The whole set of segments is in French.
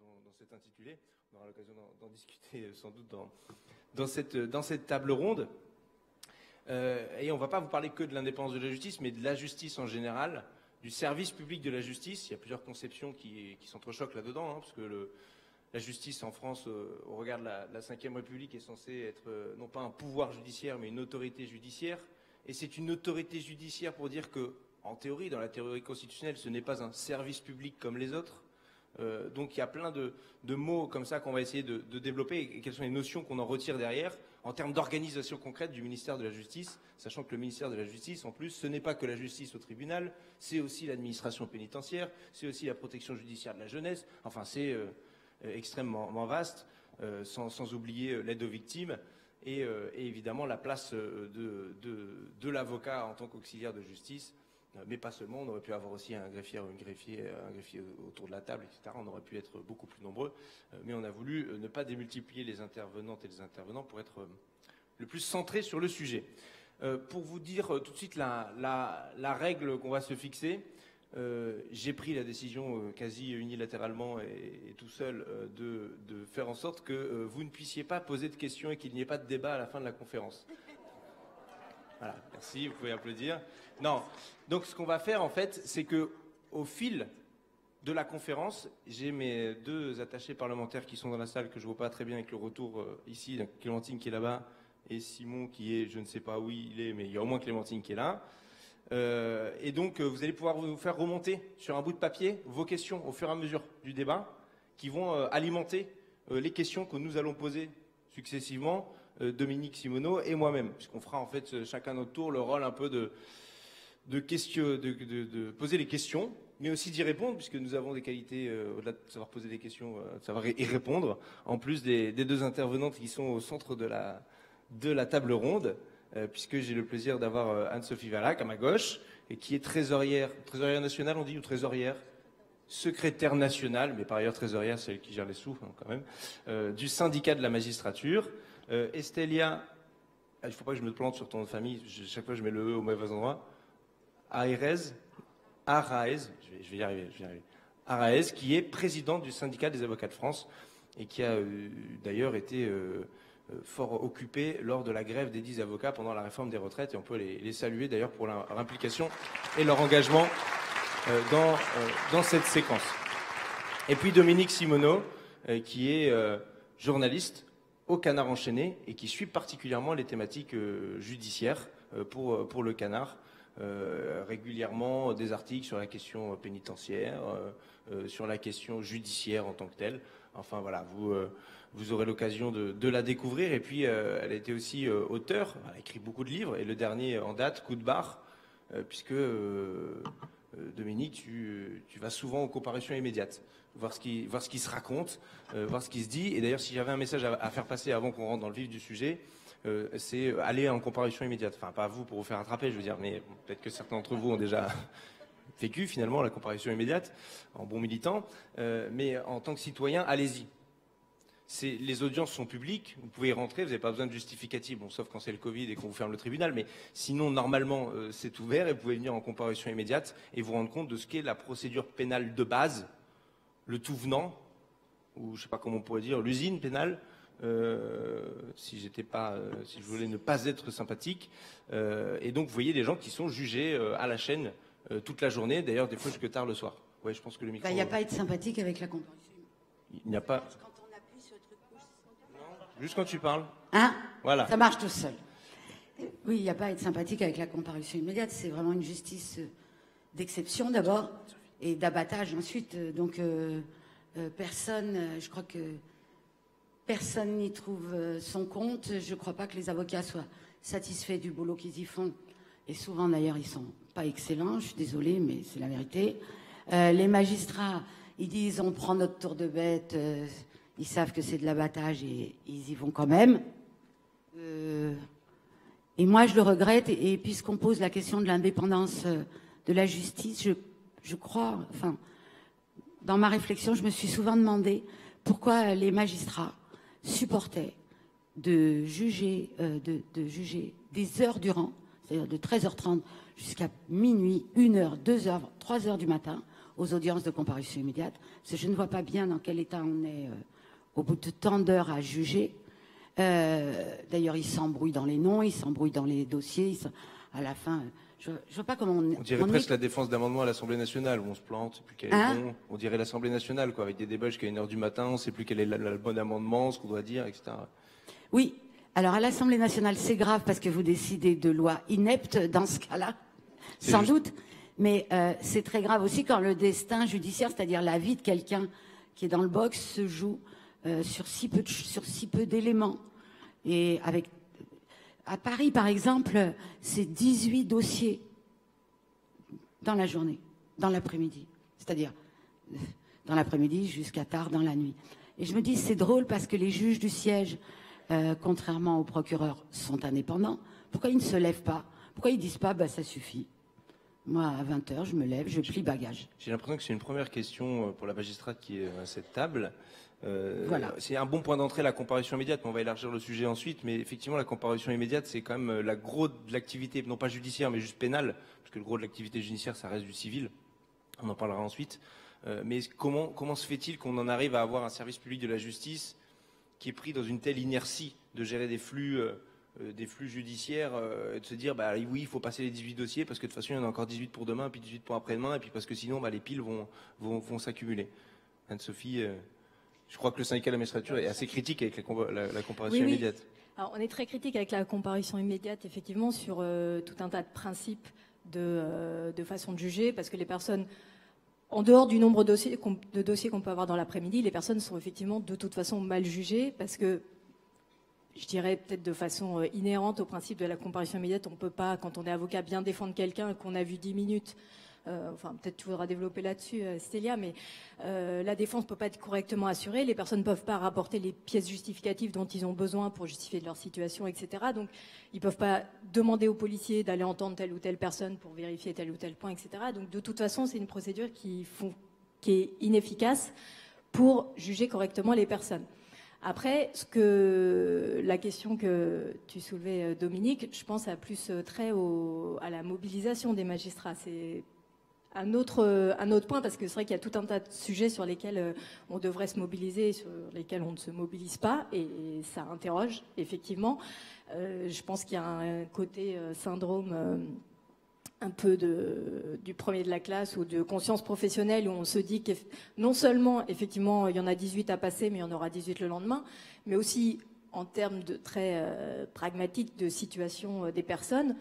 dans, cet intitulé. On aura l'occasion d'en discuter euh, sans doute dans, cette, dans cette table ronde. et on ne va pas vous parler que de l'indépendance de la justice, mais de la justice en général, du service public de la justice. Il y a plusieurs conceptions qui, qui s'entrechoquent là-dedans, hein, parce que la justice en France, au regard de la, Ve République, est censée être non pas un pouvoir judiciaire, mais une autorité judiciaire. Et c'est une autorité judiciaire pour dire que, en théorie, dans la théorie constitutionnelle, ce n'est pas un service public comme les autres. Euh, donc il y a plein de, mots comme ça qu'on va essayer de, développer et quelles sont les notions qu'on en retire derrière en termes d'organisation concrète du ministère de la Justice, sachant que le ministère de la Justice, en plus, ce n'est pas que la justice au tribunal, c'est aussi l'administration pénitentiaire, c'est aussi la protection judiciaire de la jeunesse, enfin c'est euh, extrêmement vaste, euh, sans, oublier l'aide aux victimes et, évidemment la place de l'avocat en tant qu'auxiliaire de justice mais pas seulement, on aurait pu avoir aussi un greffier, un greffier, un greffier autour de la table, etc. On aurait pu être beaucoup plus nombreux, euh, mais on a voulu euh, ne pas démultiplier les intervenantes et les intervenants pour être le plus centré sur le sujet. Pour vous dire tout de suite la, règle qu'on va se fixer, j'ai pris la décision quasi unilatéralement et, tout seul de, faire en sorte que vous ne puissiez pas poser de questions et qu'il n'y ait pas de débat à la fin de la conférence. Voilà, merci, vous pouvez applaudir. Non, donc ce qu'on va faire en fait, c'est que au fil de la conférence, j'ai mes deux attachés parlementaires qui sont dans la salle que je vois pas très bien avec le retour euh, ici, Clémentine qui est là-bas et Simon qui est, je ne sais pas où il est, mais il y a au moins Clémentine qui est là. Euh, et donc euh, vous allez pouvoir vous faire remonter sur un bout de papier vos questions au fur et à mesure du débat, qui vont alimenter les questions que nous allons poser successivement Dominique Simoneau et moi-même, puisqu'on fera en fait euh, chacun notre tour le rôle un peu de, poser les questions, mais aussi d'y répondre, puisque nous avons des qualités, euh, au-delà de savoir poser des questions, de savoir y répondre, en plus des, deux intervenantes qui sont au centre de la, table ronde, puisque j'ai le plaisir d'avoir Anne-Sophie Valac à ma gauche, et qui est trésorière, trésorière nationale, on dit, ou trésorière secrétaire nationale, mais par ailleurs trésorière, c'est elle qui gère les sous hein, quand même, du syndicat de la magistrature, euh, Estelia, ah, il ne faut pas que je me plante sur ton famille, chaque fois je mets le E au mauvais endroit. Aérez, Araez, je vais, y arriver, je vais y arriver. Araez, qui est présidente du syndicat des avocats de France et qui a euh, d'ailleurs été euh, fort occupé lors de la grève des dix avocats pendant la réforme des retraites et on peut les, saluer d'ailleurs pour leur implication et leur engagement dans, dans cette séquence. Et puis Dominique Simoneau, qui est journaliste au Canard enchaîné et qui suit particulièrement les thématiques euh, judiciaires euh, pour, euh, pour le Canard. régulièrement des articles sur la question pénitentiaire, sur la question judiciaire en tant que telle. Enfin voilà, vous, vous aurez l'occasion de, la découvrir. Et puis, elle a été aussi auteure, elle a écrit beaucoup de livres, et le dernier en date, Coup de barre, puisque Dominique, tu, vas souvent aux comparutions immédiates voir ce qui, se raconte, euh, voir ce qui se dit. Et d'ailleurs, si j'avais un message à, faire passer avant qu'on rentre dans le vif du sujet, euh, c'est aller en comparution immédiate. Enfin, pas vous pour vous faire attraper, je veux dire, mais peut-être que certains d'entre vous ont déjà vécu finalement la comparution immédiate en bon militant. Euh, mais en tant que citoyen, allez-y. Les audiences sont publiques, vous pouvez y rentrer, vous n'avez pas besoin de justificatif, bon, sauf quand c'est le Covid et qu'on vous ferme le tribunal, mais sinon, normalement, c'est ouvert et vous pouvez venir en comparution immédiate et vous rendre compte de ce qu'est la procédure pénale de base le tout venant, ou je sais pas comment on pourrait dire, l'usine pénale, euh, si j'étais pas, euh, si je voulais ne pas être sympathique. Euh, et donc, vous voyez des gens qui sont jugés à la chaîne toute la journée, d'ailleurs des fois jusque tard le soir. Ouais, je pense que le micro. Il n'y a pas à être sympathique avec la comparution. Il n'y a pas. Juste quand tu parles. Hein? Voilà. Ça marche tout seul. Oui, il n'y a pas à être sympathique avec la comparution immédiate. C'est vraiment une justice d'exception d'abord et d'abattage ensuite. Donc euh, euh, personne, je crois que personne n'y trouve euh, son compte. Je ne crois pas que les avocats soient satisfaits du boulot qu'ils y font. Et souvent d'ailleurs, ils sont pas excellents. Je suis désolée, mais c'est la vérité. les magistrats, ils disent on prend notre tour de bête. Ils savent que c'est de l'abattage et ils y vont quand même. et moi, je le regrette. Et, puisqu'on pose la question de l'indépendance de la justice, je crois, enfin, dans ma réflexion, je me suis souvent demandé pourquoi les magistrats supportaient de juger, euh, de, juger des heures durant, c'est-à-dire de 13h30 jusqu'à minuit, 1h, 2h, 3h du matin, aux audiences de comparution immédiate. Parce que je ne vois pas bien dans quel état on est euh, au bout de tant d'heures à juger. Euh, D'ailleurs, ils s'embrouillent dans les noms, ils s'embrouillent dans les dossiers. à la fin, je ne vois pas comment on, On dirait on est- presque la défense d'amendement à l'Assemblée nationale, où on se plante, plus quel est Hein le bon. On dirait l'Assemblée nationale, quoi, avec des débats jusqu'à 1h du matin, on ne sait plus quel est la- la- le bon amendement, ce qu'on doit dire, etc. Oui. Alors à l'Assemblée nationale, c'est grave parce que vous décidez de lois ineptes dans ce cas-là, sans juste. doute. Mais euh, c'est très grave aussi quand le destin judiciaire, c'est-à-dire la vie de quelqu'un qui est dans le box, se joue euh, sur si peu d'éléments. Et avec à Paris, par exemple, c'est 18 dossiers dans la journée, dans l'après-midi. C'est-à-dire euh, dans l'après-midi jusqu'à tard dans la nuit. Et je me dis, c'est drôle parce que les juges du siège, euh, contrairement aux procureurs, sont indépendants. Pourquoi ils ne se lèvent pas? Pourquoi ils disent pas, bah, ça suffit? Moi, à 20h, je me lève, je plie bagage. J'ai l'impression que c'est une première question pour la magistrate qui est à cette table. Euh, Voilà. C'est un bon point d'entrée la comparution immédiate, mais on va élargir le sujet ensuite. Mais effectivement, la comparution immédiate, c'est quand même euh, la gros de l'activité, non pas judiciaire, mais juste pénale, parce que le gros de l'activité judiciaire, ça reste du civil. On en parlera ensuite. Euh, mais comment, comment se fait-il qu'on en arrive à avoir un service public de la justice qui est pris dans une telle inertie de gérer des flux, euh, des flux judiciaires euh, et de se dire bah oui il faut passer les 18 dossiers parce que de toute façon il y en a encore 18 pour demain puis 18 pour après-demain et puis parce que sinon bah, les piles vont, vont, vont s'accumuler. Anne-Sophie, je crois que le syndicat de la magistrature est assez critique avec la, compa- la- la comparaison Oui, oui. immédiate. Alors, on est très critique avec la comparution immédiate, effectivement, sur euh, tout un tas de principes de, euh, de façon de juger, parce que les personnes, en dehors du nombre de dossiers qu'on peut avoir dans l'après-midi, les personnes sont effectivement de toute façon mal jugées, parce que je dirais peut-être de façon euh, inhérente au principe de la comparution immédiate, on ne peut pas, quand on est avocat, bien défendre quelqu'un qu'on a vu 10 minutes. Euh, enfin, peut-être tu voudras développer là-dessus, euh, Stélia, mais euh, la défense ne peut pas être correctement assurée. Les personnes ne peuvent pas rapporter les pièces justificatives dont ils ont besoin pour justifier de leur situation, etc. Donc, ils ne peuvent pas demander aux policiers d'aller entendre telle ou telle personne pour vérifier tel ou tel point, etc. Donc, de toute façon, c'est une procédure qui, est inefficace pour juger correctement les personnes. Après, ce que la question que tu soulevais, euh, Dominique, je pense a plus euh, trait à la mobilisation des magistrats. Un autre, euh, un autre point, parce que c'est vrai qu'il y a tout un tas de sujets sur lesquels euh, on devrait se mobiliser, et sur lesquels on ne se mobilise pas, et, ça interroge, effectivement. Euh, je pense qu'il y a un côté syndrome un peu du premier de la classe ou de conscience professionnelle où on se dit que non seulement, effectivement, il y en a 18 à passer, mais il y en aura 18 le lendemain, mais aussi en termes très euh, pragmatiques de situation des personnes,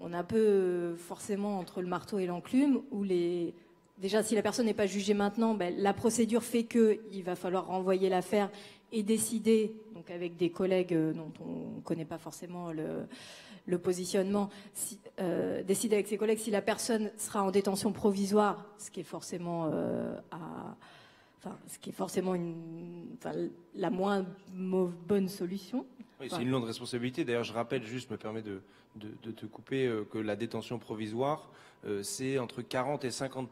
on est un peu euh, forcément entre le marteau et l'enclume où les déjà si la personne n'est pas jugée maintenant, ben, la procédure fait que il va falloir renvoyer l'affaire et décider donc avec des collègues euh, dont on ne connaît pas forcément le, positionnement, si- euh, décider avec ses collègues si la personne sera en détention provisoire, ce qui est forcément ce qui est forcément la moins bonne solution. Oui, c'est une lourde responsabilité. D'ailleurs, je rappelle, juste, je me permets de, de, de te couper, euh, que la détention provisoire, euh, c'est entre 40 et 50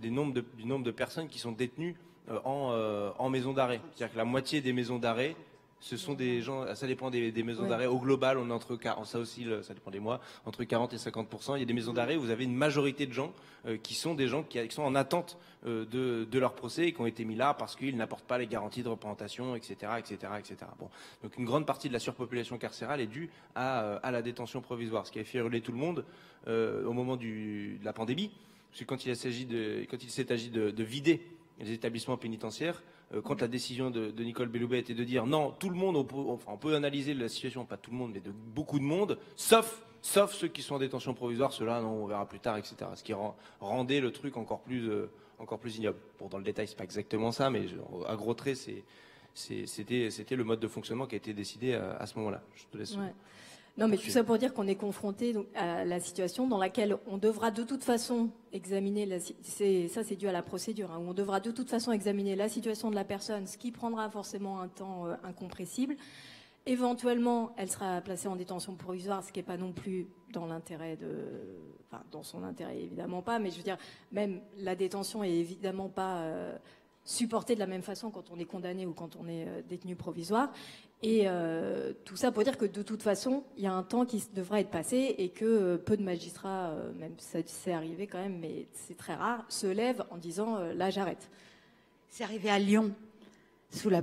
des nombres de, du nombre de personnes qui sont détenues euh, en, euh, en maison d'arrêt. C'est-à-dire que la moitié des maisons d'arrêt, ce sont des gens, ça dépend des, des maisons Ouais. d'arrêt. Au global, on est entre 40, ça aussi, ça dépend des mois, entre 40 et 50% Il y a des maisons d'arrêt où vous avez une majorité de gens euh, qui sont des gens qui, qui sont en attente euh, de, de leur procès et qui ont été mis là parce qu'ils n'apportent pas les garanties de représentation, etc., etc., etc. Bon, donc une grande partie de la surpopulation carcérale est due à, euh, à la détention provisoire, ce qui a fait hurler tout le monde au moment du, de la pandémie, parce que quand il s'agit de, quand il s'est agi de, de vider les établissements pénitentiaires, quand la décision de, Nicole Belloubet était de dire non, tout le monde, on peut, enfin, on peut analyser la situation, pas tout le monde, mais de beaucoup de monde, sauf sauf ceux qui sont en détention provisoire, ceux-là, non, on verra plus tard, etc. Ce qui rend- rendait le truc encore plus, euh, encore plus ignoble. Bon, dans le détail, c'est pas exactement ça, mais à gros traits, c'était, le mode de fonctionnement qui a été décidé à, ce moment-là. Je te laisse. Non, mais tout ça pour dire qu'on est confronté à la situation dans laquelle on devra de toute façon examiner, la, ça c'est dû à la procédure, hein, où on devra de toute façon examiner la situation de la personne, ce qui prendra forcément un temps euh, incompressible. Éventuellement, elle sera placée en détention provisoire, ce qui n'est pas non plus dans l'intérêt de, enfin, dans son intérêt évidemment pas, mais je veux dire, même la détention est évidemment pas euh, supporté de la même façon quand on est condamné ou quand on est détenu provisoire. Et tout ça pour dire que de toute façon, il y a un temps qui devra être passé et que peu de magistrats, même ça c'est arrivé quand même, mais c'est très rare, se lèvent en disant là j'arrête. C'est arrivé à Lyon sous la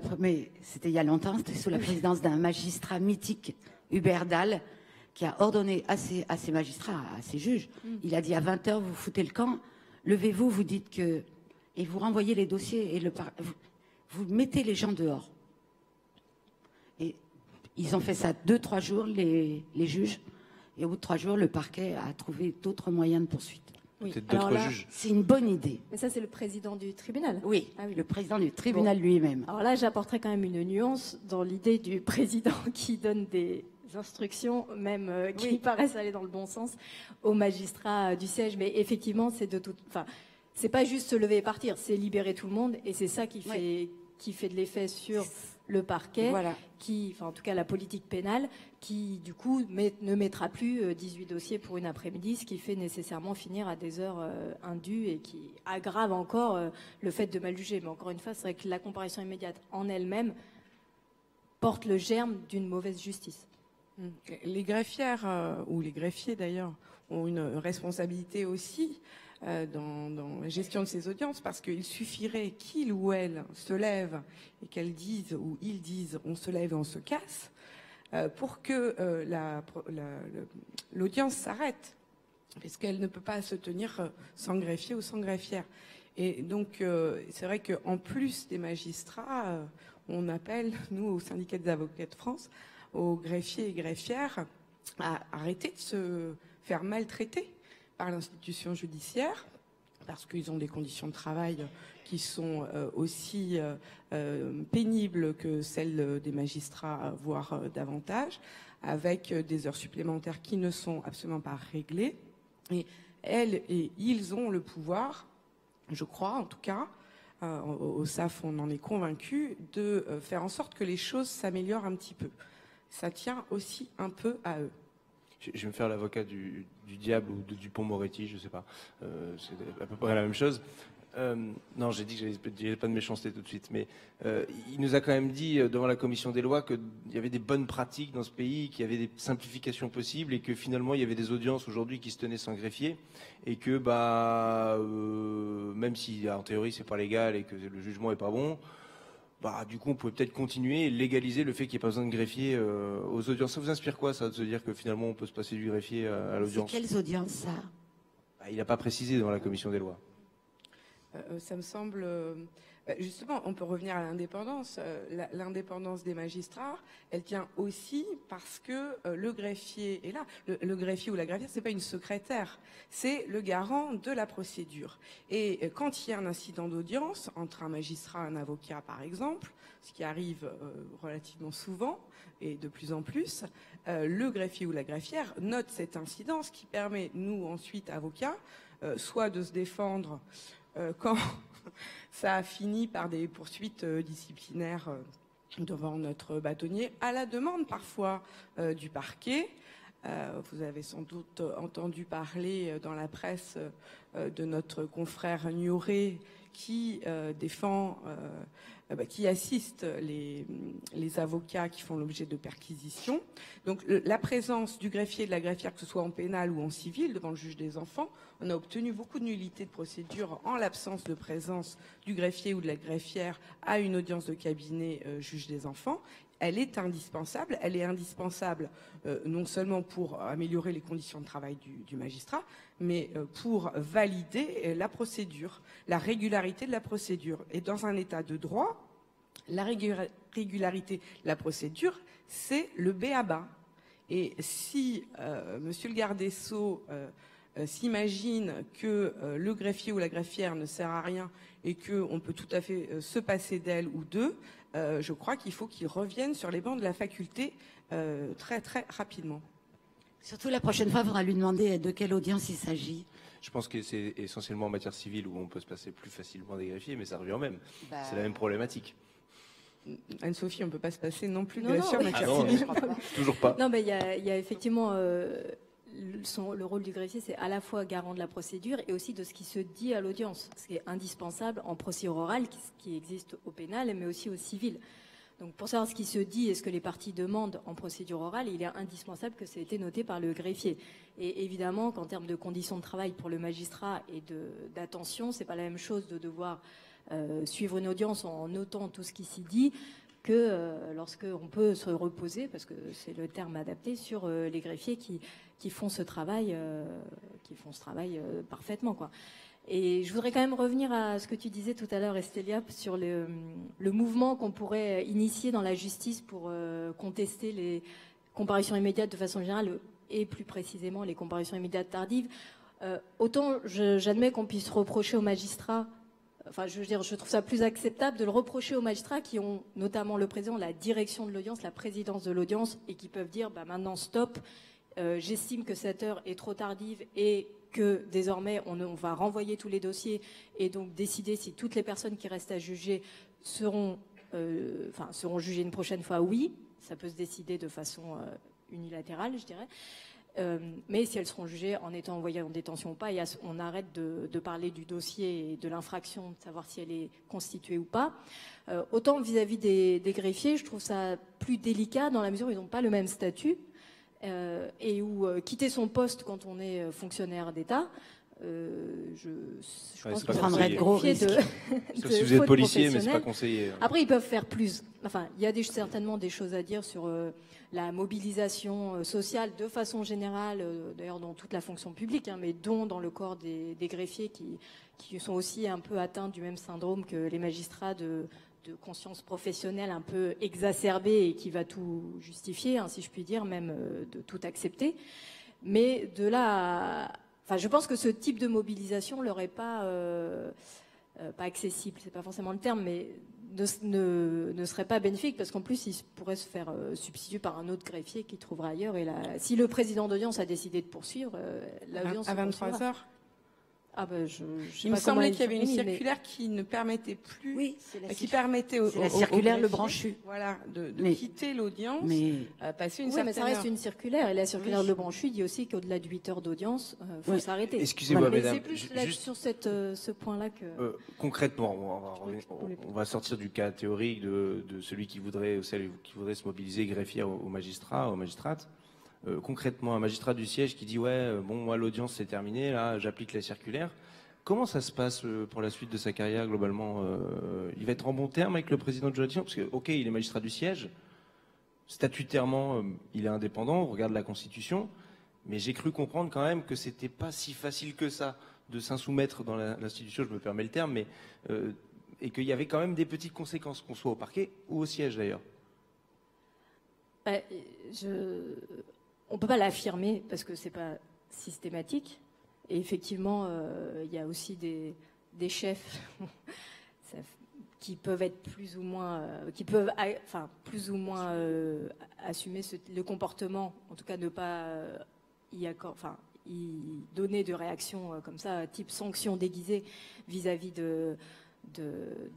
c'était il y a longtemps, c'était sous la présidence d'un magistrat mythique, Hubert Dahl, qui a ordonné à ses, à ses magistrats, à ses juges, mm. il a dit à 20h, vous foutez le camp, levez-vous, vous dites que. Et vous renvoyez les dossiers et le, vous, vous mettez les gens dehors. Et ils ont fait ça deux, trois jours, les, les juges. Et au bout de trois jours, le parquet a trouvé d'autres moyens de poursuite. Oui. C'est une bonne idée. Mais ça, c'est le président du tribunal. Oui, ah oui. le président du tribunal lui-même. Alors là, j'apporterai quand même une nuance dans l'idée du président qui donne des instructions, même euh, qui paraissent aller dans le bon sens, aux magistrats euh, du siège. Mais effectivement, c'est de toute. Enfin, c'est pas juste se lever et partir, c'est libérer tout le monde, et c'est ça qui fait qui fait de l'effet sur le parquet, qui, enfin en tout cas la politique pénale, qui du coup ne mettra plus 18 euh, dossiers pour une après-midi, ce qui fait nécessairement finir à des heures euh, indues et qui aggrave encore euh, le fait de mal juger. Mais encore une fois, c'est vrai que la comparaison immédiate en elle-même porte le germe d'une mauvaise justice. Les greffières, ou les greffiers d'ailleurs, ont une responsabilité aussi euh, dans, la gestion de ces audiences, parce qu'il suffirait qu'il ou elle se lève et qu'elle dise ou ils disent on se lève et on se casse, euh, pour que euh, l'audience s'arrête, puisqu'elle ne peut pas se tenir sans greffier ou sans greffière. Et donc, c'est vrai qu'en plus des magistrats, on appelle, nous, au syndicat des avocats de France, aux greffiers et greffières à arrêter de se faire maltraiter par l'institution judiciaire parce qu'ils ont des conditions de travail qui sont euh, aussi euh, euh, pénibles que celles des magistrats, voire davantage, avec des heures supplémentaires qui ne sont absolument pas réglées. Et elles et ils ont le pouvoir, je crois en tout cas, au SAF on en est convaincu, de faire en sorte que les choses s'améliorent un petit peu. Ça tient aussi un peu à eux je vais me faire l'avocat du, diable ou de Dupont-Moretti, je ne sais pas. Euh, c'est à peu près la même chose. Euh, non, j'ai dit que j'avais pas de méchanceté tout de suite, mais euh, il nous a quand même dit devant la commission des lois qu'il y avait des bonnes pratiques dans ce pays, qu'il y avait des simplifications possibles et que finalement il y avait des audiences aujourd'hui qui se tenaient sans greffier et que bah même si en théorie c'est pas légal et que le jugement est pas bon, bah, du coup, on pouvait peut-être continuer et légaliser le fait qu'il n'y ait pas besoin de greffier euh, aux audiences. Ça vous inspire quoi, ça, de se dire que finalement, on peut se passer du greffier à, l'audience? C'est quelles audiences, ça? Bah, Il n'a pas précisé dans la commission des lois. Euh, euh, ça me semble euh, justement, on peut revenir à l'indépendance. Euh, l'indépendance des magistrats, elle tient aussi parce que euh, le greffier est là. Le, greffier ou la greffière, c'est pas une secrétaire, c'est le garant de la procédure. Et quand il y a un incident d'audience entre un magistrat et un avocat, par exemple, ce qui arrive relativement souvent et de plus en plus, le greffier ou la greffière note cet incident, ce qui permet, nous, ensuite, avocats, soit de se défendre quand ça a fini par des poursuites euh, disciplinaires euh, devant notre bâtonnier, à la demande parfois euh, du parquet. vous avez sans doute entendu parler dans la presse de notre confrère Nuré qui défend qui assistent les, avocats qui font l'objet de perquisitions. Donc la présence du greffier et de la greffière, que ce soit en pénal ou en civil, devant le juge des enfants, on a obtenu beaucoup de nullité de procédure en l'absence de présence du greffier ou de la greffière à une audience de cabinet euh, juge des enfants elle est indispensable. Elle est indispensable euh, non seulement pour améliorer les conditions de travail du, magistrat, mais euh, pour valider euh, la procédure, la régularité de la procédure. Et dans un état de droit, la régularité de la procédure, c'est le B à bas. Et si Monsieur le garde des s'imagine que le greffier ou la greffière ne sert à rien et qu'on peut tout à fait se passer d'elle ou d'eux, euh, je crois qu'il faut qu'ils reviennent sur les bancs de la faculté euh, très très rapidement. Surtout la prochaine fois, il faudra lui demander de quelle audience il s'agit. Je pense que c'est essentiellement en matière civile où on peut se passer plus facilement des greffiers, mais ça revient au même. Bah, c'est la même problématique. Anne-Sophie, on ne peut pas se passer non plus de greffier en matière ah civile. Toujours pas. Non, mais il y, a effectivement euh, le rôle du greffier, c'est à la fois garant de la procédure et aussi de ce qui se dit à l'audience, ce qui est indispensable en procédure orale, qui, qui existe au pénal, mais aussi au civil. Donc pour savoir ce qui se dit et ce que les parties demandent en procédure orale, il est indispensable que ça ait été noté par le greffier. Et évidemment qu'en termes de conditions de travail pour le magistrat et d'attention, c'est pas la même chose de devoir euh, suivre une audience en notant tout ce qui s'y dit que euh, lorsqu'on peut se reposer, parce que c'est le terme adapté, sur euh, les greffiers qui, font ce travail, travail parfaitement. Et je voudrais quand même revenir à ce que tu disais tout à l'heure, Estélia, sur le, mouvement qu'on pourrait initier dans la justice pour euh, contester les comparutions immédiates de façon générale et plus précisément les comparutions immédiates tardives. Euh, autant j'admets qu'on puisse reprocher aux magistrats, enfin je veux dire, je trouve ça plus acceptable de le reprocher aux magistrats qui ont notamment le président, la direction de l'audience, la présidence de l'audience et qui peuvent dire bah, maintenant stop, euh, j'estime que cette heure est trop tardive et que désormais on, va renvoyer tous les dossiers et donc décider si toutes les personnes qui restent à juger seront, euh, enfin, seront jugées une prochaine fois, oui, ça peut se décider de façon euh, unilatérale, je dirais. Euh, mais si elles seront jugées en étant envoyées en détention ou pas, on arrête de, parler du dossier et de l'infraction, de savoir si elle est constituée ou pas. autant vis-à-vis des, des, greffiers, je trouve ça plus délicat dans la mesure où ils n'ont pas le même statut. Euh, et où euh, quitter son poste quand on est euh, fonctionnaire d'État, je, je pense qu'il faudrait être gros risque. De, si vous êtes policier, mais c'est pas conseillé. Hein. Après, ils peuvent faire plus. Enfin, il y a des, certainement des choses à dire sur la mobilisation sociale de façon générale, d'ailleurs dans toute la fonction publique, hein, mais dont dans le corps des, greffiers qui, sont aussi un peu atteints du même syndrome que les magistrats de, conscience professionnelle un peu exacerbée et qui va tout justifier, hein, si je puis dire, même euh, de tout accepter. Mais de là, enfin, je pense que ce type de mobilisation leur est pas euh, euh, pas accessible. C'est pas forcément le terme, mais ne, ne, serait pas bénéfique parce qu'en plus, il pourrait se faire substituer par un autre greffier qui trouvera ailleurs. Et là, si le président d'audience a décidé de poursuivre, l'audience à 23 heures? Ah ben, il me semblait qu'il y avait une circulaire qui ne permettait plus, oui, la qui permettait au, la circulaire le branchu, voilà, de, quitter l'audience, mais... Euh, passer une oui, certaine mais ça reste une circulaire et la circulaire le branchu dit aussi qu'au-delà de 8 heures d'audience, il euh, faut s'arrêter. Excusez-moi, mesdames. C'est plus juste... sur cette, euh, ce point-là que. concrètement, on va, on va, sortir du cas théorique de, de, celui qui voudrait, celle qui voudrait se mobiliser greffier au, au magistrat, aux magistrates. Concrètement, un magistrat du siège qui dit ouais, bon moi l'audience c'est terminé, là j'applique la circulaire. Comment ça se passe euh, pour la suite de sa carrière globalement euh, Il va être en bon terme avec le président de juridiction Parce que, ok, il est magistrat du siège, statutairement, euh, il est indépendant, on regarde la Constitution, mais j'ai cru comprendre quand même que c'était pas si facile que ça de s'insoumettre dans l'institution, je me permets le terme, mais et qu'il y avait quand même des petites conséquences, qu'on soit au parquet ou au siège d'ailleurs. Bah, je... On ne peut pas l'affirmer parce que c'est pas systématique. Et effectivement, euh, il y a aussi des, chefs qui peuvent être plus ou moins, euh, qui peuvent, enfin, plus ou moins euh, assumer le comportement, en tout cas ne pas y, enfin, y donner de réaction comme ça, type sanction déguisée vis-à-vis de,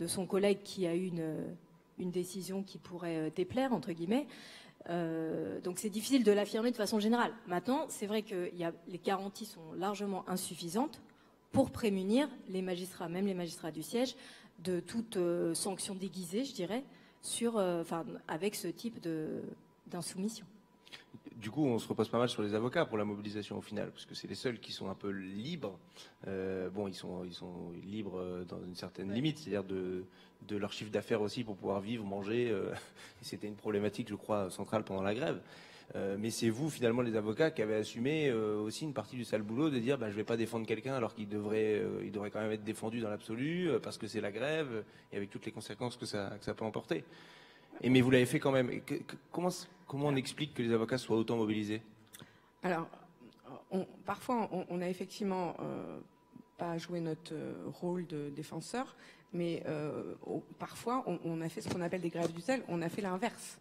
son collègue qui a eu une, une décision qui pourrait déplaire, entre guillemets. Euh, donc c'est difficile de l'affirmer de façon générale. Maintenant, c'est vrai que les garanties sont largement insuffisantes pour prémunir les magistrats, même les magistrats du siège, de toute euh, sanction déguisée, je dirais, euh, avec ce type d'insoumission. Du coup, on se repose pas mal sur les avocats pour la mobilisation au final, parce que c'est les seuls qui sont un peu libres. bon, ils sont, ils sont libres dans une certaine limite, c'est-à-dire de, de leur chiffre d'affaires aussi pour pouvoir vivre, manger. Euh, c'était une problématique, je crois, centrale pendant la grève. Euh, mais c'est vous, finalement, les avocats, qui avez assumé euh, aussi une partie du sale boulot de dire bah, je ne vais pas défendre quelqu'un alors qu'il devrait, il devrait quand même être défendu dans l'absolu parce que c'est la grève et avec toutes les conséquences que ça, que ça peut emporter. Et, mais vous l'avez fait quand même. comment, comment on explique que les avocats soient autant mobilisés? Alors, parfois, on, on, a effectivement pas joué notre rôle de défenseur, mais euh, parfois on, a fait ce qu'on appelle des grèves du sel, on a fait l'inverse.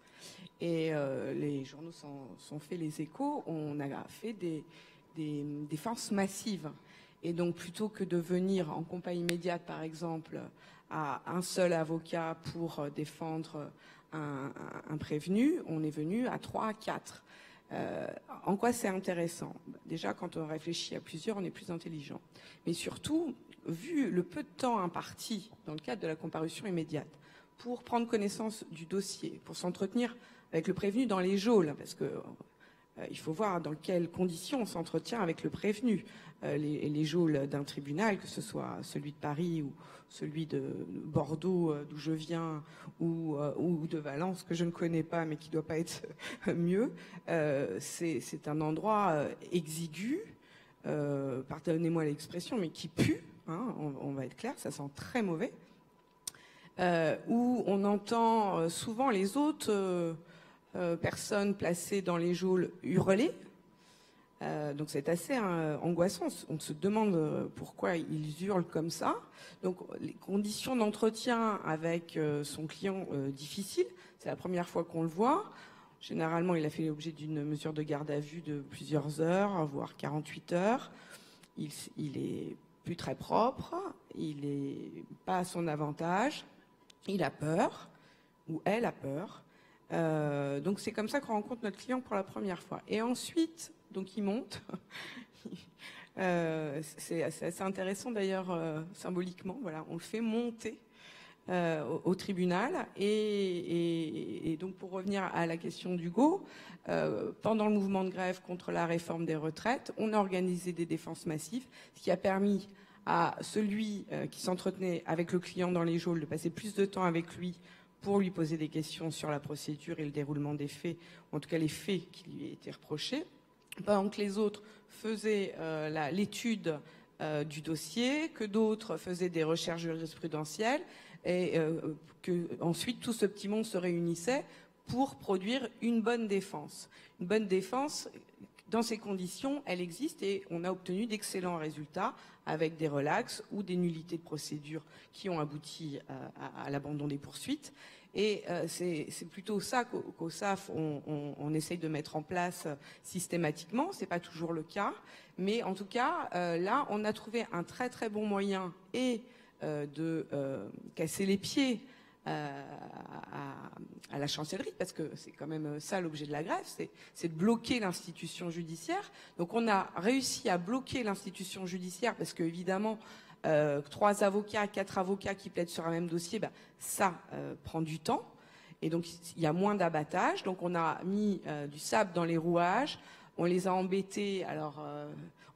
Et euh, les journaux sont, fait les échos, on a fait des, défenses massives. Et donc plutôt que de venir en compagnie immédiate, par exemple, à un seul avocat pour défendre un, prévenu, on est venu à trois, à quatre. Euh, en quoi c'est intéressant? Déjà, quand on réfléchit à plusieurs, on est plus intelligent. Mais surtout, vu le peu de temps imparti dans le cadre de la comparution immédiate, pour prendre connaissance du dossier, pour s'entretenir avec le prévenu dans les geôles, parce que euh, faut voir dans quelles conditions on s'entretient avec le prévenu. Euh, les, les, geôles d'un tribunal, que ce soit celui de Paris ou celui de Bordeaux, euh, d'où je viens, ou, ou, de Valence, que je ne connais pas, mais qui ne doit pas être mieux, c'est un endroit exigu, pardonnez-moi l'expression, mais qui pue, hein, on, va être clair, ça sent très mauvais, où on entend souvent les autres euh, personnes placées dans les geôles hurler. Euh, donc c'est assez hein, angoissant. On se demande euh, pourquoi ils hurlent comme ça. Donc les conditions d'entretien avec son client difficiles. C'est la première fois qu'on le voit. Généralement, il a fait l'objet d'une mesure de garde à vue de plusieurs heures, voire 48 heures. Il, il est plus très propre. Il est pas à son avantage. Il a peur ou elle a peur. Euh, donc c'est comme ça qu'on rencontre notre client pour la première fois. Et ensuite, donc il monte. euh, c'est assez intéressant d'ailleurs euh, symboliquement. Voilà, on le fait monter euh, au, tribunal. Et, donc pour revenir à la question d'Hugo, pendant le mouvement de grève contre la réforme des retraites, on a organisé des défenses massives, ce qui a permis à celui qui s'entretenait avec le client dans les geôles de passer plus de temps avec lui pour lui poser des questions sur la procédure et le déroulement des faits, ou en tout cas les faits qui lui étaient reprochés, pendant que les autres faisaient euh, l'étude euh, du dossier, que d'autres faisaient des recherches jurisprudentielles, et euh, que ensuite tout ce petit monde se réunissait pour produire une bonne défense. Une bonne défense, dans ces conditions, elle existe et on a obtenu d'excellents résultats avec des relax ou des nullités de procédure qui ont abouti à, à l'abandon des poursuites. Et euh, c'est plutôt ça qu'au SAF, on, essaye de mettre en place systématiquement. C'est pas toujours le cas, mais en tout cas, euh, là, on a trouvé un très très bon moyen et euh, de euh, casser les pieds euh, à, à, la chancellerie, parce que c'est quand même ça l'objet de la grève, c'est de bloquer l'institution judiciaire. Donc on a réussi à bloquer l'institution judiciaire, parce que évidemment, euh, trois avocats, quatre avocats qui plaident sur un même dossier, ben, ça euh, prend du temps. Et donc, il y a moins d'abattage. Donc, on a mis euh, du sable dans les rouages. On les a embêtés. Alors,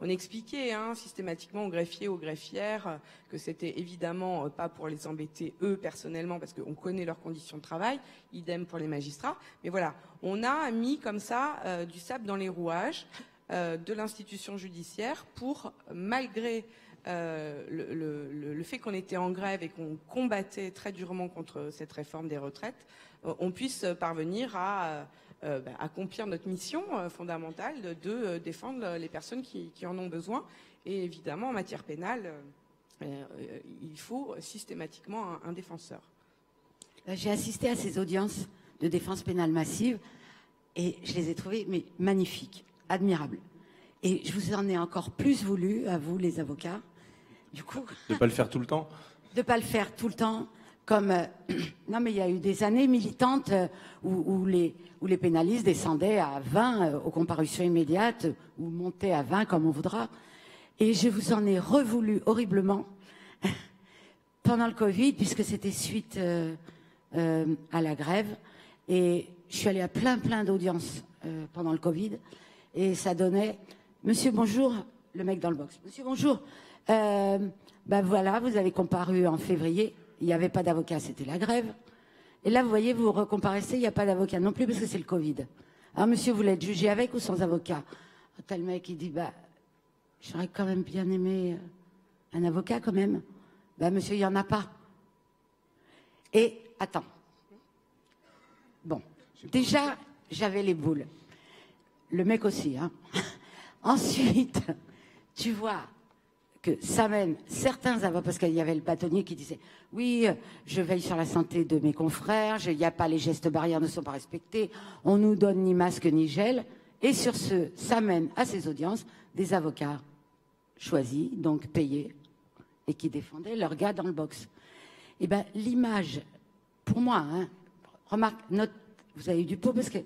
on expliquait hein, systématiquement aux greffiers, aux greffières, que c'était évidemment pas pour les embêter eux personnellement, parce qu'on connaît leurs conditions de travail. Idem pour les magistrats. Mais voilà, on a mis comme ça du sable dans les rouages de l'institution judiciaire pour, malgré euh, le, fait qu'on était en grève et qu'on combattait très durement contre cette réforme des retraites, euh, on puisse parvenir à euh, bah, accomplir notre mission fondamentale de, défendre les personnes qui, en ont besoin. Et évidemment, en matière pénale, il faut systématiquement un, un défenseur. J'ai assisté à ces audiences de défense pénale massive et je les ai trouvées mais magnifiques, admirables. Et je vous en ai encore plus voulu, à vous les avocats, du coup. De ne pas le faire tout le temps De ne pas le faire tout le temps. Comme, euh, non, mais il y a eu des années militantes euh, où, où, les, où les pénalistes descendaient à 20 euh, aux comparutions immédiates ou montaient à 20 comme on voudra. Et je vous en ai revoulu horriblement pendant le Covid, puisque c'était suite à la grève. Et je suis allée à plein, plein d'audiences pendant le Covid. Et ça donnait Monsieur, bonjour, le mec dans le box. Monsieur, bonjour. Euh, ben voilà, vous avez comparu en février. Il n'y avait pas d'avocat, c'était la grève. Et là, vous voyez, vous recomparaissez, il n'y a pas d'avocat non plus parce que c'est le Covid. Alors, monsieur, vous l'êtes jugé avec ou sans avocat? Tel mec, il dit, bah, j'aurais quand même bien aimé un avocat quand même. Ben, monsieur, il n'y en a pas. Et, attends. Bon, déjà, j'avais les boules. Le mec aussi, hein. Ensuite, tu vois que ça mène certains avocats, parce qu'il y avait le bâtonnier qui disait Oui, je veille sur la santé de mes confrères, il n'y a pas les gestes barrières ne sont pas respectés, on nous donne ni masque ni gel. Et sur ce, ça mène à ces audiences des avocats choisis, donc payés, et qui défendaient leur gars dans le box. Et eh bien, l'image, pour moi, hein, remarque, note, vous avez eu du pot parce que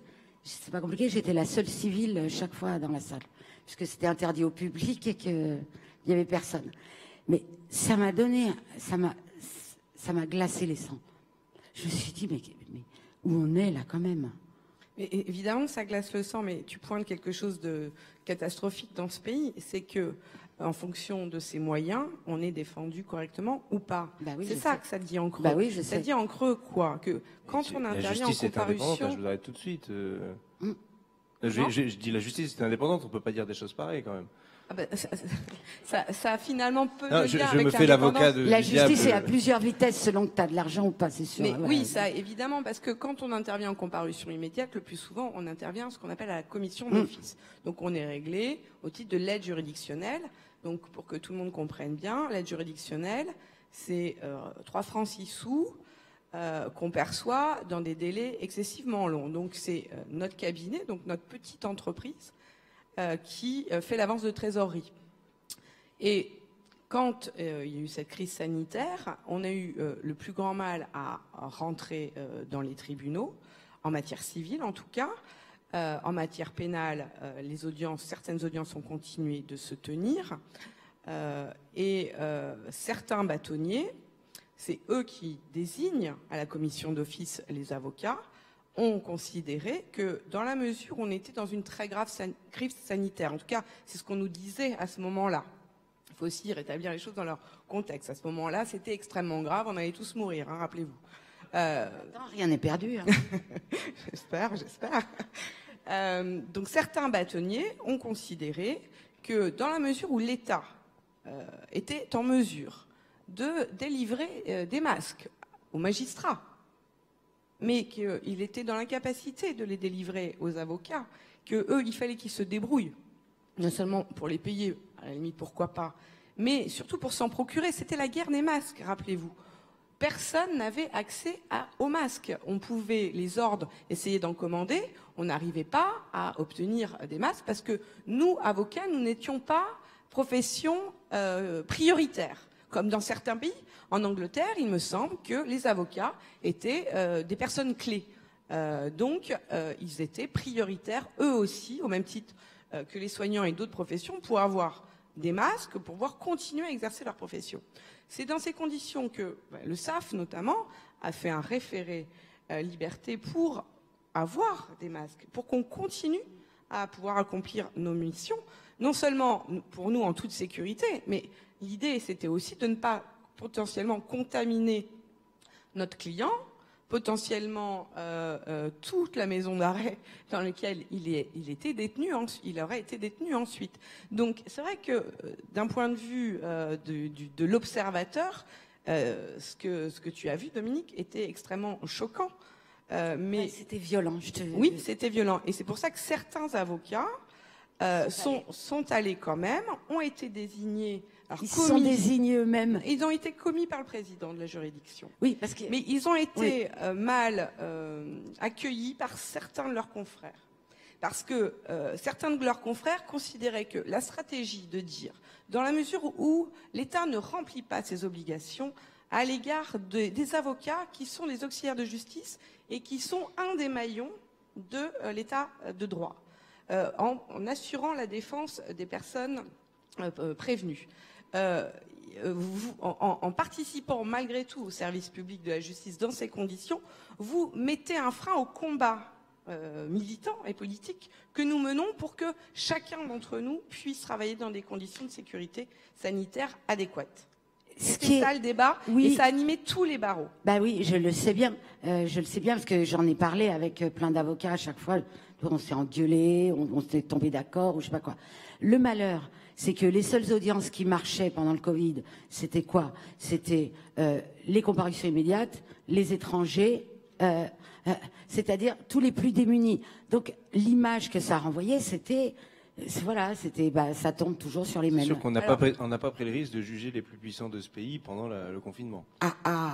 c'est pas compliqué, j'étais la seule civile euh, chaque fois dans la salle, puisque c'était interdit au public et qu'il n'y avait personne. Mais ça m'a donné, ça m'a, ça m'a glacé les sangs. Je me suis dit, mais, mais où on est là quand même? Mais évidemment, ça glace le sang, mais tu pointes quelque chose de catastrophique dans ce pays, c'est que en fonction de ses moyens, on est défendu correctement ou pas. Bah oui, c'est ça sais. que ça dit en creux. Bah oui, je ça sais. dit en creux quoi? Que quand on intervient en justice est indépendante, comparution, là, je vous arrête tout de suite. euh. Mm. Je, Comment je- je dis la justice est indépendante, on peut pas dire des choses pareilles quand même. Ah ben, ça, ça- ça a finalement peu Non, de je, lien je avec me fais l'avocat de La justice est à plusieurs vitesses selon que tu as de l'argent ou pas, c'est sûr. Mais Voilà. oui, ça évidemment, parce que quand on intervient en comparution immédiate, le plus souvent, on intervient à ce qu'on appelle à la commission Mm. d'office. Donc on est réglé au titre de l'aide juridictionnelle. Donc pour que tout le monde comprenne bien, l'aide juridictionnelle, c'est euh, 3 francs 6 sous euh, qu'on perçoit dans des délais excessivement longs. Donc c'est euh, notre cabinet, donc notre petite entreprise, euh, qui euh, fait l'avance de trésorerie. Et quand euh, il y a eu cette crise sanitaire, on a eu le plus grand mal à, rentrer dans les tribunaux, en matière civile en tout cas. En matière pénale, certaines audiences ont continué de se tenir. Et certains bâtonniers, c'est eux qui désignent à la commission d'office les avocats, ont considéré que dans la mesure où on était dans une très grave san- crise sanitaire, en tout cas c'est ce qu'on nous disait à ce moment-là, il faut aussi rétablir les choses dans leur contexte. À ce moment-là, c'était extrêmement grave, on allait tous mourir, hein, rappelez-vous. Euh, rien n'est perdu. hein. J'espère, j'espère. Euh, donc certains bâtonniers ont considéré que dans la mesure où l'État euh, était en mesure de délivrer des masques aux magistrats, mais qu'il était dans l'incapacité de les délivrer aux avocats, que eux, il fallait qu'ils se débrouillent, non seulement pour les payer, à la limite pourquoi pas, mais surtout pour s'en procurer. C'était la guerre des masques, rappelez-vous personne n'avait accès aux masques. On pouvait les ordres essayer d'en commander, on n'arrivait pas à obtenir des masques parce que nous, avocats, nous n'étions pas profession euh, prioritaire. Comme dans certains pays, en Angleterre, il me semble que les avocats étaient euh, des personnes clés. Euh, donc, euh, ils étaient prioritaires, eux aussi, au même titre que les soignants et d'autres professions, pour avoir des masques, pour pouvoir continuer à exercer leur profession. C'est dans ces conditions que bah, le SAF, notamment, a fait un référé liberté pour avoir des masques, pour qu'on continue à pouvoir accomplir nos missions, non seulement pour nous en toute sécurité, mais l'idée c'était aussi de ne pas potentiellement contaminer notre client, potentiellement euh, euh, toute la maison d'arrêt dans laquelle il, était détenu, en- il aurait été détenu ensuite. Donc c'est vrai que euh, d'un point de vue de, l'observateur, ce que tu as vu, Dominique, était extrêmement choquant. Euh, mais Ouais, C'était violent. Je te... oui, c'était violent. Et c'est pour ça que certains avocats euh, sont, sont allés quand même, ont été désignés. Alors, Ils se sont commis- désignés eux-mêmes. Ils ont été commis par le président de la juridiction. Oui, parce que Mais ils ont été euh, mal accueillis par certains de leurs confrères. Parce que certains de leurs confrères considéraient que la stratégie de dire, dans la mesure où l'État ne remplit pas ses obligations à l'égard de- des avocats qui sont les auxiliaires de justice et qui sont un des maillons de euh, l'État de droit, euh, en, assurant la défense des personnes euh, prévenues. En, participant malgré tout au service public de la justice dans ces conditions, vous mettez un frein au combat militant et politique que nous menons pour que chacun d'entre nous puisse travailler dans des conditions de sécurité sanitaire adéquates. C'était ça le débat Oui. et ça a animé tous les barreaux. Bah oui, je le sais bien. Euh, je le sais bien parce que j'en ai parlé avec euh, plein d'avocats à chaque fois. On s'est engueulé, on, on s'est tombé d'accord ou je sais pas quoi. Le malheur, c'est que les seules audiences qui marchaient pendant le Covid, c'était quoi? C'était euh, les comparutions immédiates, les étrangers, euh, c'est-à-dire tous les plus démunis. Donc l'image que ça renvoyait, c'était voilà, c'était bah, ça tombe toujours sur les C'est mêmes. sûr qu'on n'a pas, pris- on n'a pas pris le risque de juger les plus puissants de ce pays pendant la- le confinement. Ah ah.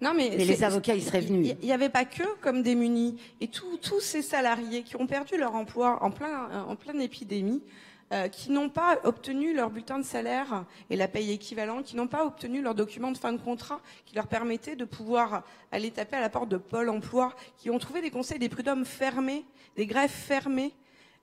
Non, mais, Mais c'est- les avocats, ils seraient venus. Il n'y avait pas que comme démunis. Et tous tous ces salariés qui ont perdu leur emploi en, plein, en pleine épidémie, euh, qui n'ont pas obtenu leur bulletin de salaire et la paye équivalente, qui n'ont pas obtenu leur document de fin de contrat qui leur permettait de pouvoir aller taper à la porte de Pôle emploi, qui ont trouvé des conseils des prud'hommes fermés, des grèves fermées.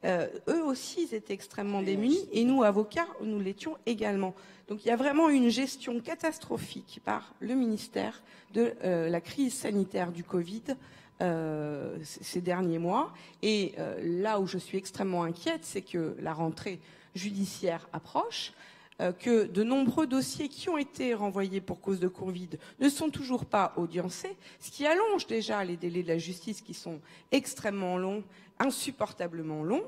Euh, eux aussi, ils étaient extrêmement démunis et nous, avocats, nous l'étions également. Donc il y a vraiment une gestion catastrophique par le ministère de euh, la crise sanitaire du Covid euh, ces derniers mois. Et là où je suis extrêmement inquiète, c'est que la rentrée judiciaire approche, que de nombreux dossiers qui ont été renvoyés pour cause de Covid ne sont toujours pas audiencés, ce qui allonge déjà les délais de la justice qui sont extrêmement longs, insupportablement longs.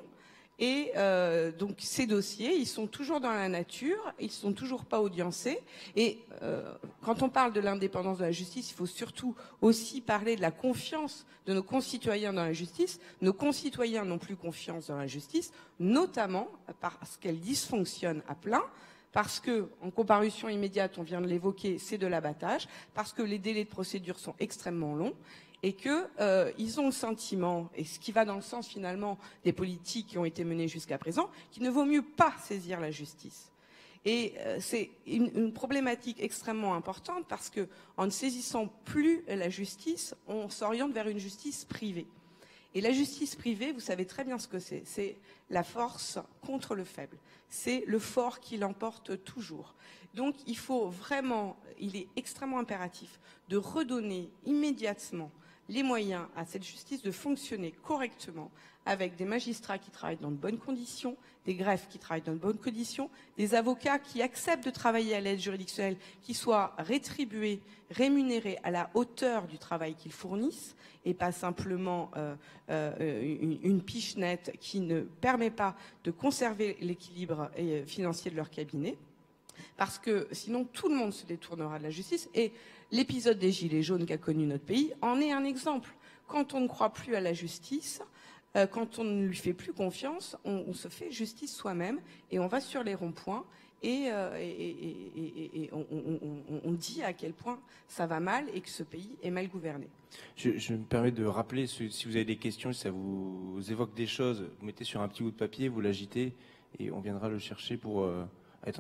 Et euh, donc ces dossiers, ils sont toujours dans la nature, ils sont toujours pas audiencés. Et euh, quand on parle de l'indépendance de la justice, il faut surtout aussi parler de la confiance de nos concitoyens dans la justice. Nos concitoyens n'ont plus confiance dans la justice, notamment parce qu'elle dysfonctionne à plein. Parce que, en comparution immédiate, on vient de l'évoquer, c'est de l'abattage, parce que les délais de procédure sont extrêmement longs, et qu'ils euh, ont le sentiment, et ce qui va dans le sens finalement des politiques qui ont été menées jusqu'à présent, qu'il ne vaut mieux pas saisir la justice. Et euh, c'est une, une, problématique extrêmement importante parce que en ne saisissant plus la justice, on s'oriente vers une justice privée. Et la justice privée, vous savez très bien ce que c'est. C'est la force contre le faible. C'est le fort qui l'emporte toujours. Donc il faut vraiment, il est extrêmement impératif de redonner immédiatement les moyens à cette justice de fonctionner correctement avec des magistrats qui travaillent dans de bonnes conditions, des greffes qui travaillent dans de bonnes conditions, des avocats qui acceptent de travailler à l'aide juridictionnelle, qui soient rétribués, rémunérés à la hauteur du travail qu'ils fournissent et pas simplement euh, euh, une, une pichenette qui ne permet pas de conserver l'équilibre euh, financier de leur cabinet parce que sinon tout le monde se détournera de la justice. Et l'épisode des Gilets jaunes qu'a connu notre pays en est un exemple. Quand on ne croit plus à la justice, euh, quand on ne lui fait plus confiance, on, se fait justice soi-même et on va sur les ronds-points et, on, dit à quel point ça va mal et que ce pays est mal gouverné. Je, me permets de rappeler, si vous avez des questions, si ça vous évoque des choses, vous mettez sur un petit bout de papier, vous l'agitez et on viendra le chercher pour... Euh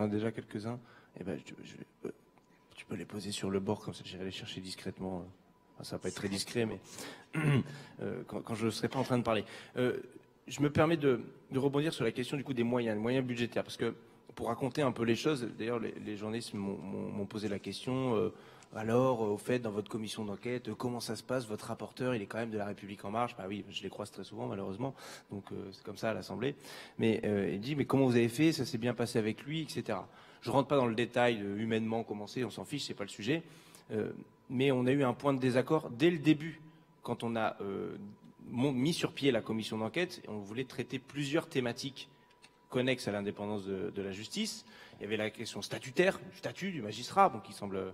déjà quelques-uns, eh ben, euh, tu peux les poser sur le bord, comme ça j'irai les chercher discrètement. Enfin, ça va pas être très discret, mais euh, quand, je ne serai pas en train de parler. Euh, je me permets de, rebondir sur la question du coup des moyens, des moyens budgétaires, parce que pour raconter un peu les choses, d'ailleurs les, journalistes m'ont posé la question. Euh, alors, au fait, dans votre commission d'enquête, comment ça se passe? Votre rapporteur, il est quand même de la République en marche. Bah oui, je les croise très souvent, malheureusement. Donc c'est comme ça à l'Assemblée. Mais il dit, mais comment vous avez fait? Ça s'est bien passé avec lui, etc. Je rentre pas dans le détail euh, humainement comment c'est, on s'en fiche, c'est pas le sujet. Euh, mais on a eu un point de désaccord dès le début, quand on a euh, mis sur pied la commission d'enquête. On voulait traiter plusieurs thématiques connexes à l'indépendance de, la justice. Il y avait la question statutaire, du statut du magistrat, qui semble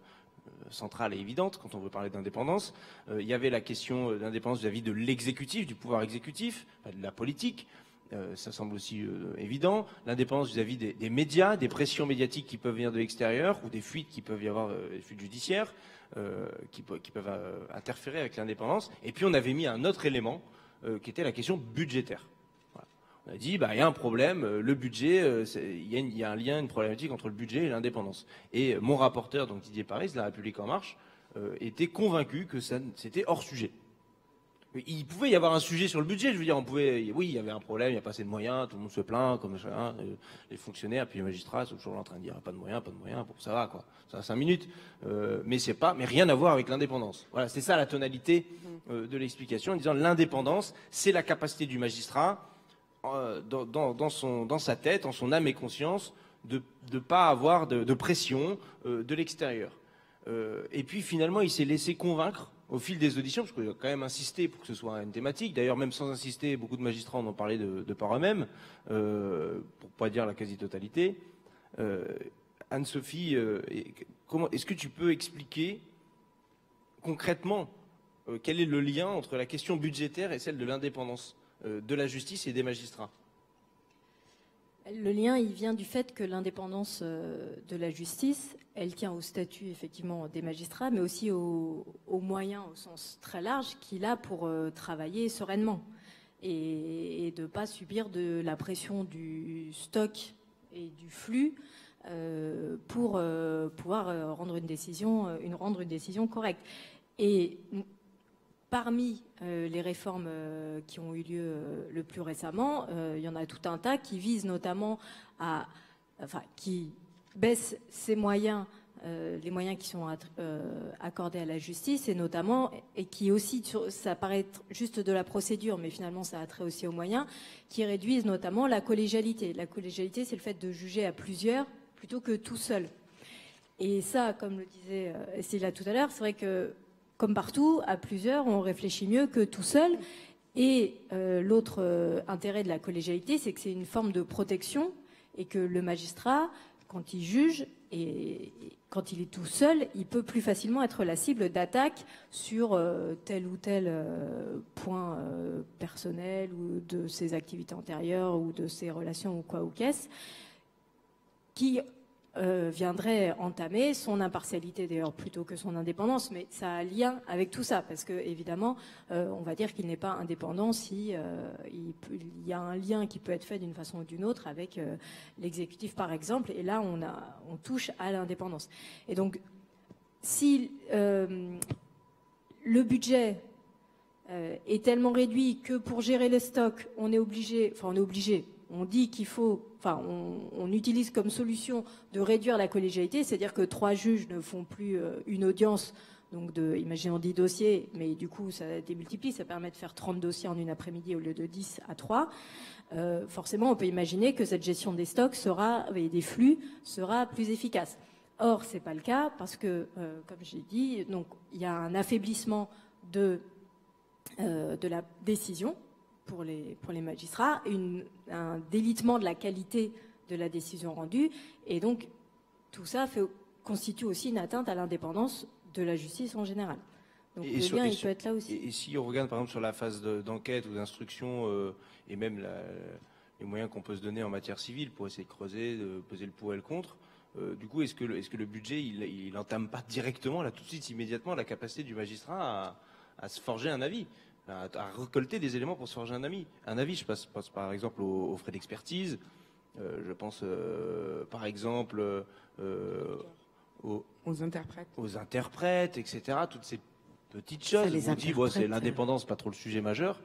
centrale et évidente quand on veut parler d'indépendance. Il y avait la question d'indépendance vis-à-vis de l'exécutif, du pouvoir exécutif, de la politique. Euh, ça semble aussi euh, évident. L'indépendance vis-à-vis des, des, médias, des pressions médiatiques qui peuvent venir de l'extérieur ou des fuites qui peuvent y avoir, euh, fuites judiciaires, qui, peuvent interférer avec l'indépendance. Et puis on avait mis un autre élément qui était la question budgétaire. On a dit, bah, il y a un problème, le budget, il y, a un lien, une problématique entre le budget et l'indépendance. Et mon rapporteur, donc Didier Paris, de La République En Marche, était convaincu que c'était hors sujet. Il pouvait y avoir un sujet sur le budget, je veux dire, on pouvait, oui, il y avait un problème, il n'y a pas assez de moyens, tout le monde se plaint, comme hein, les fonctionnaires, puis les magistrats sont toujours en train de dire, pas de moyens, pas de moyens, bon, ça va, quoi, ça a cinq minutes, euh, mais c'est pas, mais rien à voir avec l'indépendance. Voilà, c'est ça la tonalité euh, de l'explication, en disant l'indépendance, c'est la capacité du magistrat, euh, dans, dans, dans, son, dans sa tête, en son âme et conscience, de ne pas avoir de, de pression euh, de l'extérieur. Euh, et puis finalement, il s'est laissé convaincre au fil des auditions, parce qu'il a quand même insisté pour que ce soit une thématique. D'ailleurs, même sans insister, beaucoup de magistrats en ont parlé de, par eux-mêmes, euh, pour pas dire la quasi-totalité. Euh, Anne-Sophie, euh, est-ce que tu peux expliquer concrètement euh, quel est le lien entre la question budgétaire et celle de l'indépendance de la justice et des magistrats? Le lien, il vient du fait que l'indépendance euh, de la justice, elle tient au statut effectivement des magistrats, mais aussi aux, moyens au sens très large qu'il a pour euh, travailler sereinement. et, de ne pas subir de la pression du stock et du flux euh, pour pouvoir rendre une décision, une, rendre une décision correcte. Parmi les réformes qui ont eu lieu le plus récemment, il y en a tout un tas qui visent notamment à, enfin, qui baissent ces moyens euh, les moyens qui sont euh, accordés à la justice et notamment et qui aussi ça paraît juste de la procédure mais finalement ça a trait aussi aux moyens qui réduisent notamment la collégialité. La collégialité c'est le fait de juger à plusieurs plutôt que tout seul. Et ça comme le disait euh, là tout à l'heure, c'est vrai que comme partout à plusieurs on réfléchit mieux que tout seul. Et euh, l'autre intérêt de la collégialité c'est que c'est une forme de protection et que le magistrat quand il juge et quand il est tout seul, il peut plus facilement être la cible d'attaque sur euh, tel ou tel euh, point euh, personnel ou de ses activités antérieures ou de ses relations ou quoi ou qu'est-ce, qui euh, viendrait entamer son impartialité d'ailleurs plutôt que son indépendance, mais ça a lien avec tout ça parce que évidemment, euh, on va dire qu'il n'est pas indépendant si euh, il, y a un lien qui peut être fait d'une façon ou d'une autre avec l'exécutif par exemple, et là on a on touche à l'indépendance. Et donc si le budget est tellement réduit que pour gérer les stocks, on est obligé, enfin on est obligé, on dit qu'il faut, on, utilise comme solution de réduire la collégialité, c'est-à-dire que trois juges ne font plus euh, une audience, donc de, imaginons 10 dossiers, mais du coup, ça démultiplie, ça permet de faire 30 dossiers en une après-midi au lieu de 10 à 3. Euh, forcément, on peut imaginer que cette gestion des stocks sera, et des flux sera plus efficace. Or, c'est pas le cas parce que, euh, comme j'ai dit, il y a un affaiblissement de la décision pour les, pour les magistrats, un délitement de la qualité de la décision rendue. Et donc, tout ça fait, constitue aussi une atteinte à l'indépendance de la justice en général. Donc le lien, il peut être là aussi. Et, si on regarde par exemple sur la phase d'enquête ou d'instruction euh, et même les moyens qu'on peut se donner en matière civile pour essayer de creuser, de peser le pour et le contre, euh, du coup, est-ce que, est que, le budget, il n'entame pas directement, là tout de suite, immédiatement, la capacité du magistrat à, à se forger un avis? À, récolter des éléments pour se forger un avis. Un avis, je pense, par exemple aux, frais d'expertise, euh, je pense euh, par exemple euh, aux, aux, interprètes, aux interprètes, etc. Toutes ces petites choses. on dit, c'est l'indépendance, pas trop le sujet majeur.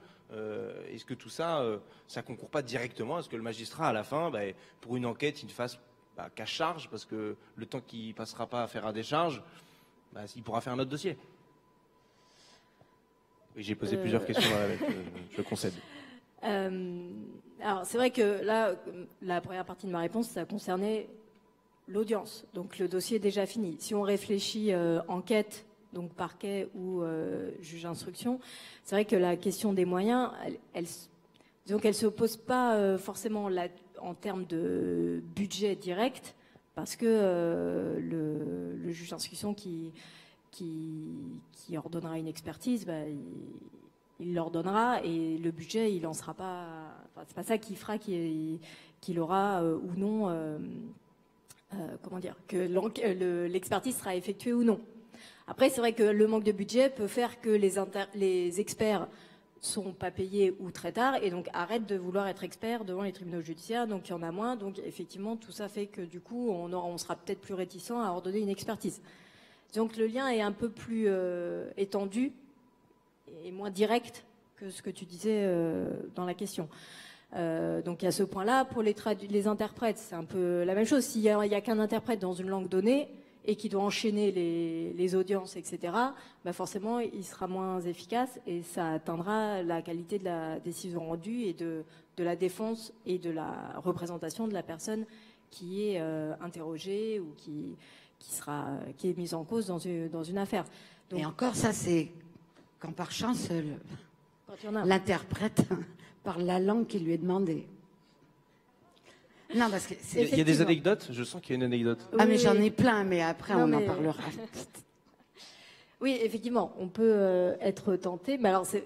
Est-ce que tout ça, ça concourt pas directement Est-ce que le magistrat, à la fin, bah, pour une enquête, il ne fasse bah, qu'à charge, parce que le temps qu'il passera pas à faire à décharge, bah, il pourra faire un autre dossier oui, j'ai posé plusieurs euh. questions, je concède. Euh, alors, c'est vrai que là, la première partie de ma réponse, ça concernait l'audience. Donc, le dossier est déjà fini. Si on réfléchit euh, enquête, donc parquet ou juge d'instruction, c'est vrai que la question des moyens, elle, donc elle se pose pas forcément en termes de budget direct, parce que le, juge d'instruction qui qui, ordonnera une expertise, bah, il, l'ordonnera et le budget, il en sera pas. Enfin, c'est pas ça qui fera qu'il aura euh, ou non. Euh, euh, comment dire que l'expertise sera effectuée ou non. Après, c'est vrai que le manque de budget peut faire que les, les experts sont pas payés ou très tard et donc arrêtent de vouloir être experts devant les tribunaux judiciaires, donc il y en a moins. Donc effectivement, tout ça fait que du coup, on, on sera peut-être plus réticent à ordonner une expertise. Donc le lien est un peu plus euh, étendu et moins direct que ce que tu disais euh, dans la question. Euh, donc il y a ce point-là. Pour les, interprètes, c'est un peu la même chose. S'il n'y a, qu'un interprète dans une langue donnée et qui doit enchaîner les, audiences, etc., bah forcément, il sera moins efficace et ça atteindra la qualité de la décision rendue et de, de la défense et de la représentation de la personne qui est interrogée ou qui, qui, sera, qui est mise en cause dans une, dans une affaire. Et encore, ça, c'est quand par chance, l'interprète parle la langue qui lui est demandée. Non, parce que il y a des anecdotes? Je sens qu'il y a une anecdote. Ah, mais j'en ai plein, mais après on en parlera. oui, effectivement, on peut euh, être tenté, mais alors c'est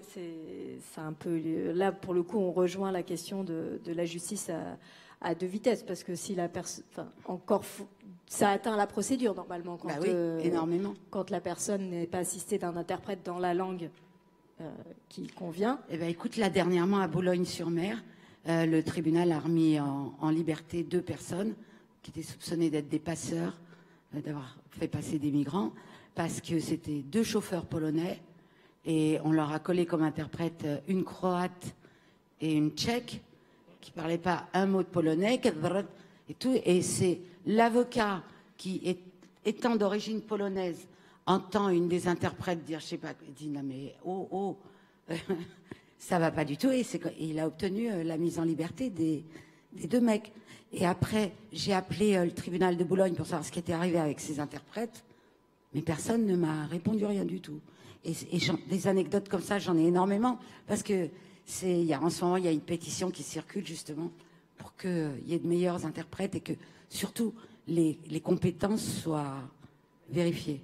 un peu là pour le coup, on rejoint la question de, de la justice à, à deux vitesses, parce que si la personne, encore ça atteint la procédure normalement quand, bah euh, énormément. quand la personne n'est pas assistée d'un interprète dans la langue qui convient. Eh ben, écoute, là, dernièrement, à Boulogne-sur-Mer, le tribunal a remis en, liberté deux personnes qui étaient soupçonnées d'être des passeurs, d'avoir fait passer des migrants, parce que c'était deux chauffeurs polonais et on leur a collé comme interprète une croate et une tchèque qui parlait pas un mot de polonais et tout. Et c'est l'avocat qui, étant d'origine polonaise, entend une des interprètes dire, je sais pas, dit non mais oh oh, ça va pas du tout. Et il a obtenu euh, la mise en liberté des, deux mecs. Et après, j'ai appelé euh, le tribunal de Boulogne pour savoir ce qui était arrivé avec ces interprètes, mais personne ne m'a répondu rien du tout. Et, des anecdotes comme ça, j'en ai énormément, parce que c'est, en ce moment, il y a une pétition qui circule justement pour qu'il y ait de meilleurs interprètes et que surtout les, compétences soient vérifiées.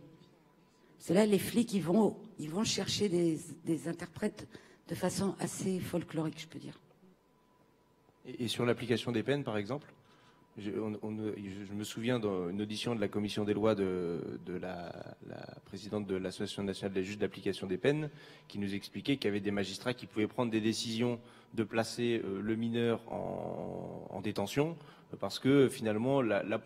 C'est là les flics, ils vont, ils vont chercher des, interprètes de façon assez folklorique, je peux dire. Et, sur l'application des peines, par exemple je, me souviens d'une audition de la commission des lois de, la, présidente de l'Association nationale des juges d'application des peines qui nous expliquait qu'il y avait des magistrats qui pouvaient prendre des décisions de placer euh, le mineur en, en, détention parce que finalement la, la,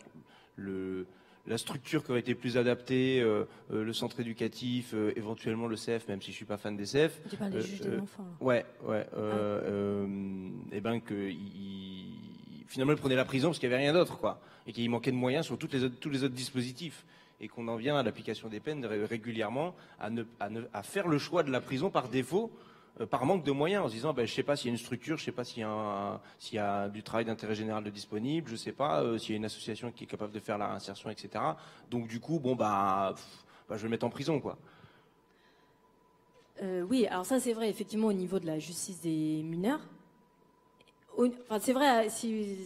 le, la structure qui aurait été plus adaptée, euh, euh, le centre éducatif, euh, éventuellement le CEF, même si je suis pas fan des CEF. Tu parles des juges de l'enfant. Ouais, ouais. Ah. et ben que finalement il prenait la prison parce qu'il n'y avait rien d'autre, quoi, et qu'il manquait de moyens sur toutes les autres, tous les autres dispositifs, et qu'on en vient à l'application des peines régulièrement à, ne, à, ne, à faire le choix de la prison par défaut euh, par manque de moyens, en se disant, ben, je sais pas s'il y a une structure, je sais pas s'il y a, du travail d'intérêt général de disponible, je sais pas euh, s'il y a une association qui est capable de faire la réinsertion, etc. Donc du coup, bon bah, bah je vais le mettre en prison, quoi. Euh, oui, alors ça c'est vrai effectivement au niveau de la justice des mineurs. Enfin, c'est vrai, si,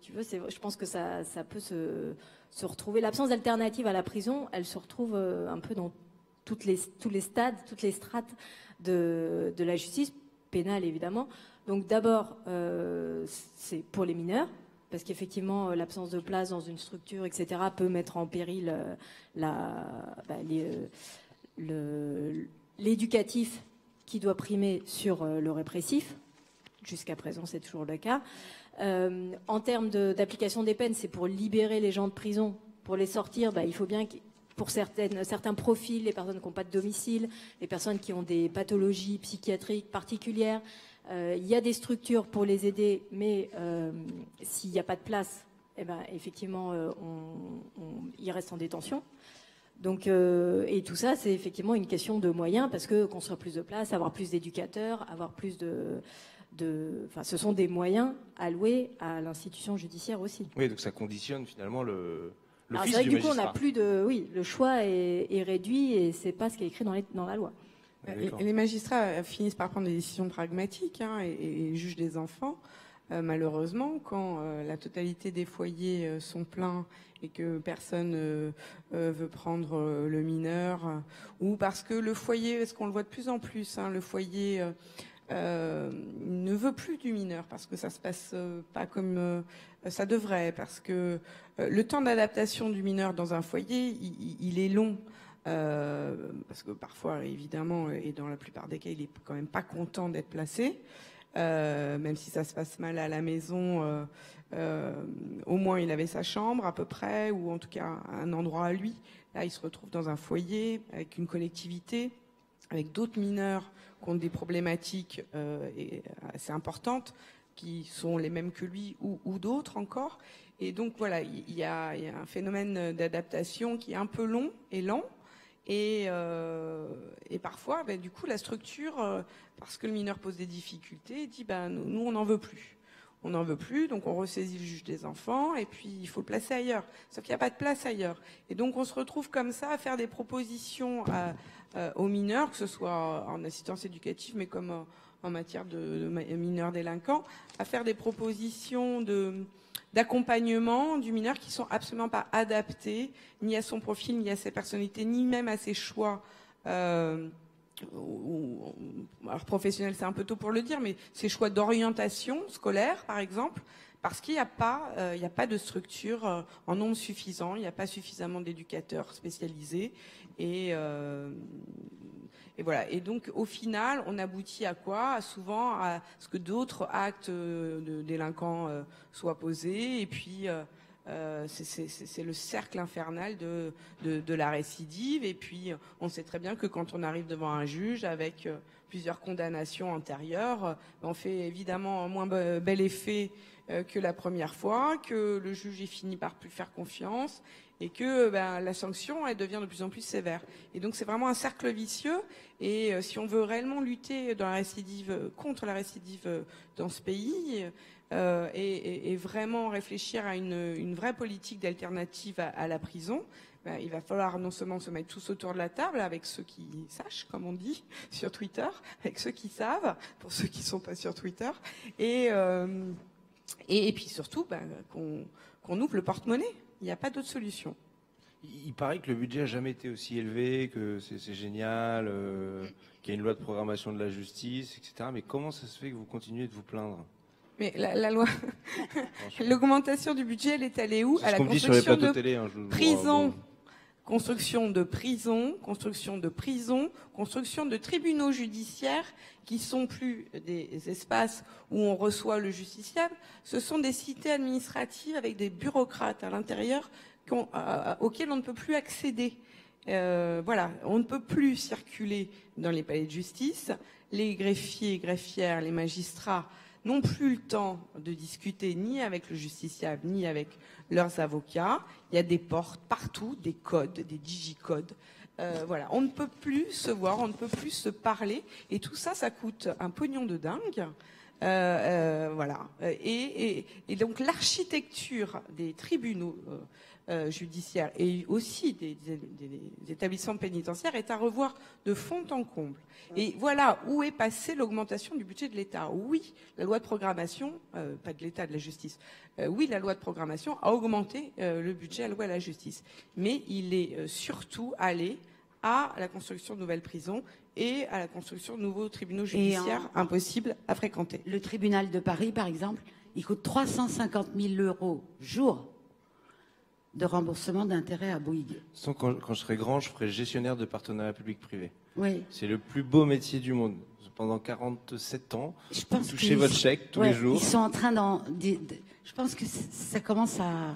tu veux, je pense que ça, peut se, retrouver. L'absence d'alternative à la prison, elle se retrouve un peu dans tous les stades, toutes les strates de, la justice pénale, évidemment. Donc d'abord, euh, c'est pour les mineurs, parce qu'effectivement, euh, l'absence de place dans une structure, etc., peut mettre en péril euh, bah, l'éducatif qui doit primer sur le répressif. Jusqu'à présent, c'est toujours le cas. en termes d'application des peines, c'est pour libérer les gens de prison, pour les sortir. Bah, il faut bien pour certains profils, les personnes qui n'ont pas de domicile, les personnes qui ont des pathologies psychiatriques particulières. Euh, il y a des structures pour les aider, mais euh, s'il n'y a pas de place, eh ben, effectivement, euh, ils restent en détention. Donc, et tout ça, c'est effectivement une question de moyens, parce que construire plus de place, avoir plus d'éducateurs, avoir plus de, de, enfin, ce sont des moyens alloués à l'institution judiciaire aussi. Oui, donc ça conditionne finalement le, alors c'est vrai que du coup, on n'a plus de. Oui, le choix est, réduit et c'est pas ce qui est écrit dans, dans la loi. les magistrats finissent par prendre des décisions pragmatiques hein, et, jugent des enfants. Euh, malheureusement, quand euh, la totalité des foyers euh, sont pleins et que personne veut prendre le mineur, ou parce que le foyer, est-ce qu'on le voit de plus en plus, hein, le foyer euh, ne veut plus du mineur parce que ça se passe euh, pas comme euh, ça devrait, parce que le temps d'adaptation du mineur dans un foyer, il, est long. parce que parfois, évidemment, et dans la plupart des cas, il est quand même pas content d'être placé, même si ça se passe mal à la maison. au moins, il avait sa chambre à peu près, ou en tout cas un endroit à lui. Là, il se retrouve dans un foyer avec une collectivité, avec d'autres mineurs ont des problématiques euh, assez importantes, qui sont les mêmes que lui ou, d'autres encore. Et donc voilà, il y, a, un phénomène d'adaptation qui est un peu long et lent. Et, euh, parfois, ben, du coup, la structure, euh, parce que le mineur pose des difficultés, dit nous, nous on n'en veut plus on n'en veut plus, donc on ressaisit le juge des enfants, et puis il faut le placer ailleurs. Sauf qu'il n'y a pas de place ailleurs. Et donc on se retrouve comme ça à faire des propositions euh, aux mineurs, que ce soit en assistance éducative, mais comme en, matière de, mineurs délinquants, à faire des propositions d'accompagnement du mineur qui sont absolument pas adaptées ni à son profil, ni à ses personnalités, ni même à ses choix. Euh, alors professionnel, c'est un peu tôt pour le dire, mais ses choix d'orientation scolaire, par exemple, parce qu'il n'y a pas, euh, a pas de structure en nombre suffisant, il n'y a pas suffisamment d'éducateurs spécialisés, et, euh, et voilà. Et donc, au final, on aboutit à quoi? Souvent à ce que d'autres actes de délinquants soient posés, et puis euh, c'est le cercle infernal de, la récidive. Et puis, on sait très bien que quand on arrive devant un juge avec euh, plusieurs condamnations antérieures, euh, on fait évidemment moins bel effet que la première fois, que le juge y finit par plus faire confiance et que ben, la sanction elle devient de plus en plus sévère. Et donc c'est vraiment un cercle vicieux. Et si on veut réellement lutter contre la récidive dans ce pays, euh, et, vraiment réfléchir à une, vraie politique d'alternative à, la prison, ben, il va falloir non seulement se mettre tous autour de la table avec ceux qui sachent, comme on dit sur Twitter, avec ceux qui savent, pour ceux qui ne sont pas sur Twitter, et, euh, et, puis surtout ben, qu'on ouvre le porte-monnaie. Il n'y a pas d'autre solution. Il paraît que le budget n'a jamais été aussi élevé, que c'est génial, euh, qu'il y a une loi de programmation de la justice, etc. Mais comment ça se fait que vous continuez de vous plaindre? Mais la, loi, l'augmentation du budget, elle est allée où? À la construction de prisons, construction de prisons, construction de prisons, construction de tribunaux judiciaires qui sont plus des espaces où on reçoit le justiciable, ce sont des cités administratives avec des bureaucrates à l'intérieur auxquels on ne peut plus accéder. Euh, voilà, on ne peut plus circuler dans les palais de justice. Les greffiers, greffières, les magistrats n'ont plus le temps de discuter ni avec le justiciable ni avec leurs avocats. Il y a des portes partout, des codes, des digicodes. Euh, voilà, on ne peut plus se voir, on ne peut plus se parler, et tout ça, ça coûte un pognon de dingue. Euh, euh, voilà. Et, donc l'architecture des tribunaux judiciaires et aussi des, établissements pénitentiaires est à revoir de fond en comble. Et voilà où est passée l'augmentation du budget de l'État. Oui, la loi de programmation, euh, pas de l'État, de la justice, euh, oui, la loi de programmation a augmenté euh, le budget alloué à la justice. Mais il est surtout allé à la construction de nouvelles prisons et à la construction de nouveaux tribunaux judiciaires impossibles à fréquenter. Le tribunal de Paris, par exemple, il coûte 350 000 euros jour de remboursement d'intérêts à Bouygues. Quand, quand je serai grand, je ferai gestionnaire de partenariat public-privé. Oui. C'est le plus beau métier du monde. Pendant 47 ans, je pense touchez votre chèque tous les jours. Ils sont en train d'en. Je pense que ça commence à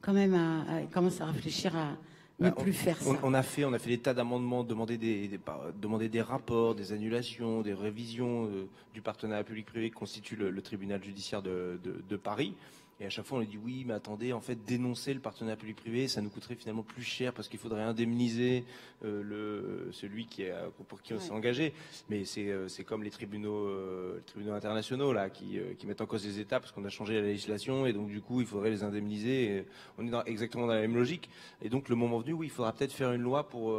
quand même à, à réfléchir à ne bah, plus faire ça. On a fait, on a fait des tas d'amendements, demander des, demander des rapports, des annulations, des révisions euh, du partenariat public-privé qui constitue le, tribunal judiciaire de, de Paris. Et à chaque fois, on lui dit oui, mais attendez, en fait, dénoncer le partenariat public-privé, ça nous coûterait finalement plus cher parce qu'il faudrait indemniser euh, le, celui qui est, pour qui on s'est engagé. Mais c'est, euh, c'est comme les tribunaux, euh, les tribunaux internationaux là, qui, qui mettent en cause les États parce qu'on a changé la législation et donc du coup, il faudrait les indemniser. on est dans, exactement dans la même logique. Et donc, le moment venu, oui, il faudra peut-être faire une loi pour,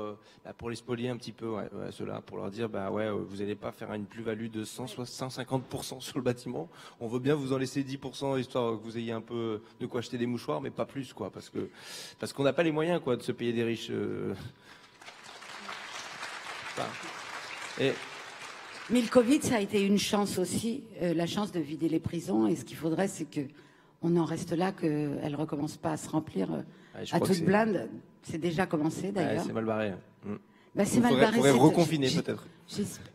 bah, pour les spolier un petit peu, ouais, ceux-là, pour leur dire, bah ouais, vous n'allez pas faire une plus-value de 150% sur le bâtiment. On veut bien vous en laisser 10% histoire que vous ayez un peu de quoi acheter des mouchoirs, mais pas plus, quoi, parce que parce qu'on n'a pas les moyens, quoi, de se payer des riches. Euh. Mais le Covid, ça a été une chance aussi, euh, la chance de vider les prisons. Et ce qu'il faudrait, c'est que on en reste là, qu'elles ne recommencent pas à se remplir euh, à toute blinde. C'est déjà commencé d'ailleurs. c'est mal barré. Mm. Bah, c'est mal barré. faudrait reconfiner peut-être.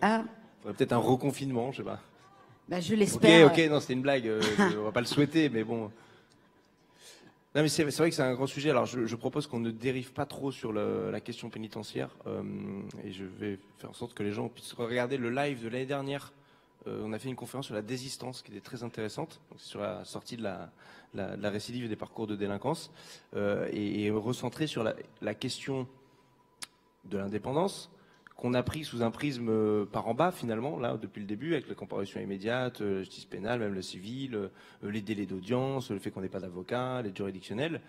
Ah. faudrait peut-être un reconfinement, je sais pas. Bah, je l'espère. Ok, ok, non, c'était une blague. Euh, on va pas le souhaiter, mais bon. Non, mais c'est vrai que c'est un grand sujet. Alors, je, propose qu'on ne dérive pas trop sur la question pénitentiaire, euh, et je vais faire en sorte que les gens puissent regarder le live de l'année dernière. Euh, on a fait une conférence sur la désistance qui était très intéressante, sur la sortie de la, la, récidive et des parcours de délinquance, et, et recentré sur la, la question de l'indépendance, qu'on a pris sous un prisme euh, par en bas finalement, là, depuis le début, avec la comparution immédiate, euh, la justice pénale, même le civil, euh, les délais d'audience, le fait qu'on n'ait pas d'avocat, l'aide juridictionnelle.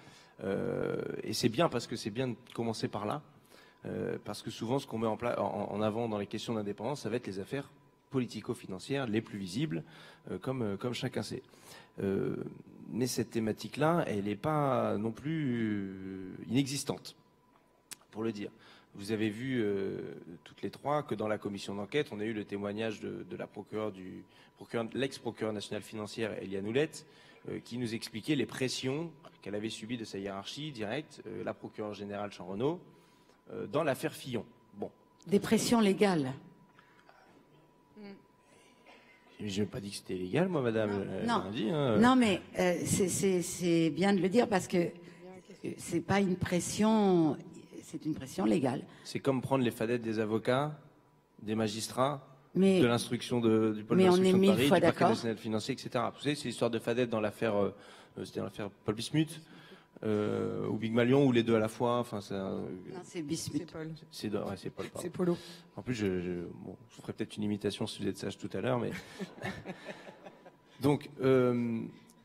et c'est bien parce que c'est bien de commencer par là, parce que souvent ce qu'on met en, en, avant dans les questions d'indépendance, ça va être les affaires politico-financières les plus visibles, comme, comme chacun sait. mais cette thématique-là, elle n'est pas non plus inexistante, pour le dire. Vous avez vu euh, toutes les trois que dans la commission d'enquête, on a eu le témoignage de, la procureure du l'ex-procureure nationale financière Eliane Houlette, euh, qui nous expliquait les pressions qu'elle avait subies de sa hiérarchie directe, euh, la procureure générale Jean Renault, dans l'affaire Fillon. Bon, des pressions légales. Je n'ai pas dit que c'était illégal, moi, madame. Non. dit, hein. Non, mais c'est- bien de le dire parce que c'est pas une pression, c'est une pression légale. C'est comme prendre les fadettes des avocats, des magistrats, Mais de l'instruction de- du pôle d'instruction de Paris, fois du parquet national financier, etc. Vous savez, c'est l'histoire de fadettes dans l'affaire, euh, euh, c'était dans l'affaire Paul Bismuth, euh, ou Big Malion, ou les deux à la fois. Enfin, c'est un- non, c'est C'est bismuth. Paul. c'est ouais, Paul. C'est Polo. En plus, je, je, bon, je ferai peut-être une imitation si vous êtes sage tout à l'heure, mais. Donc, euh,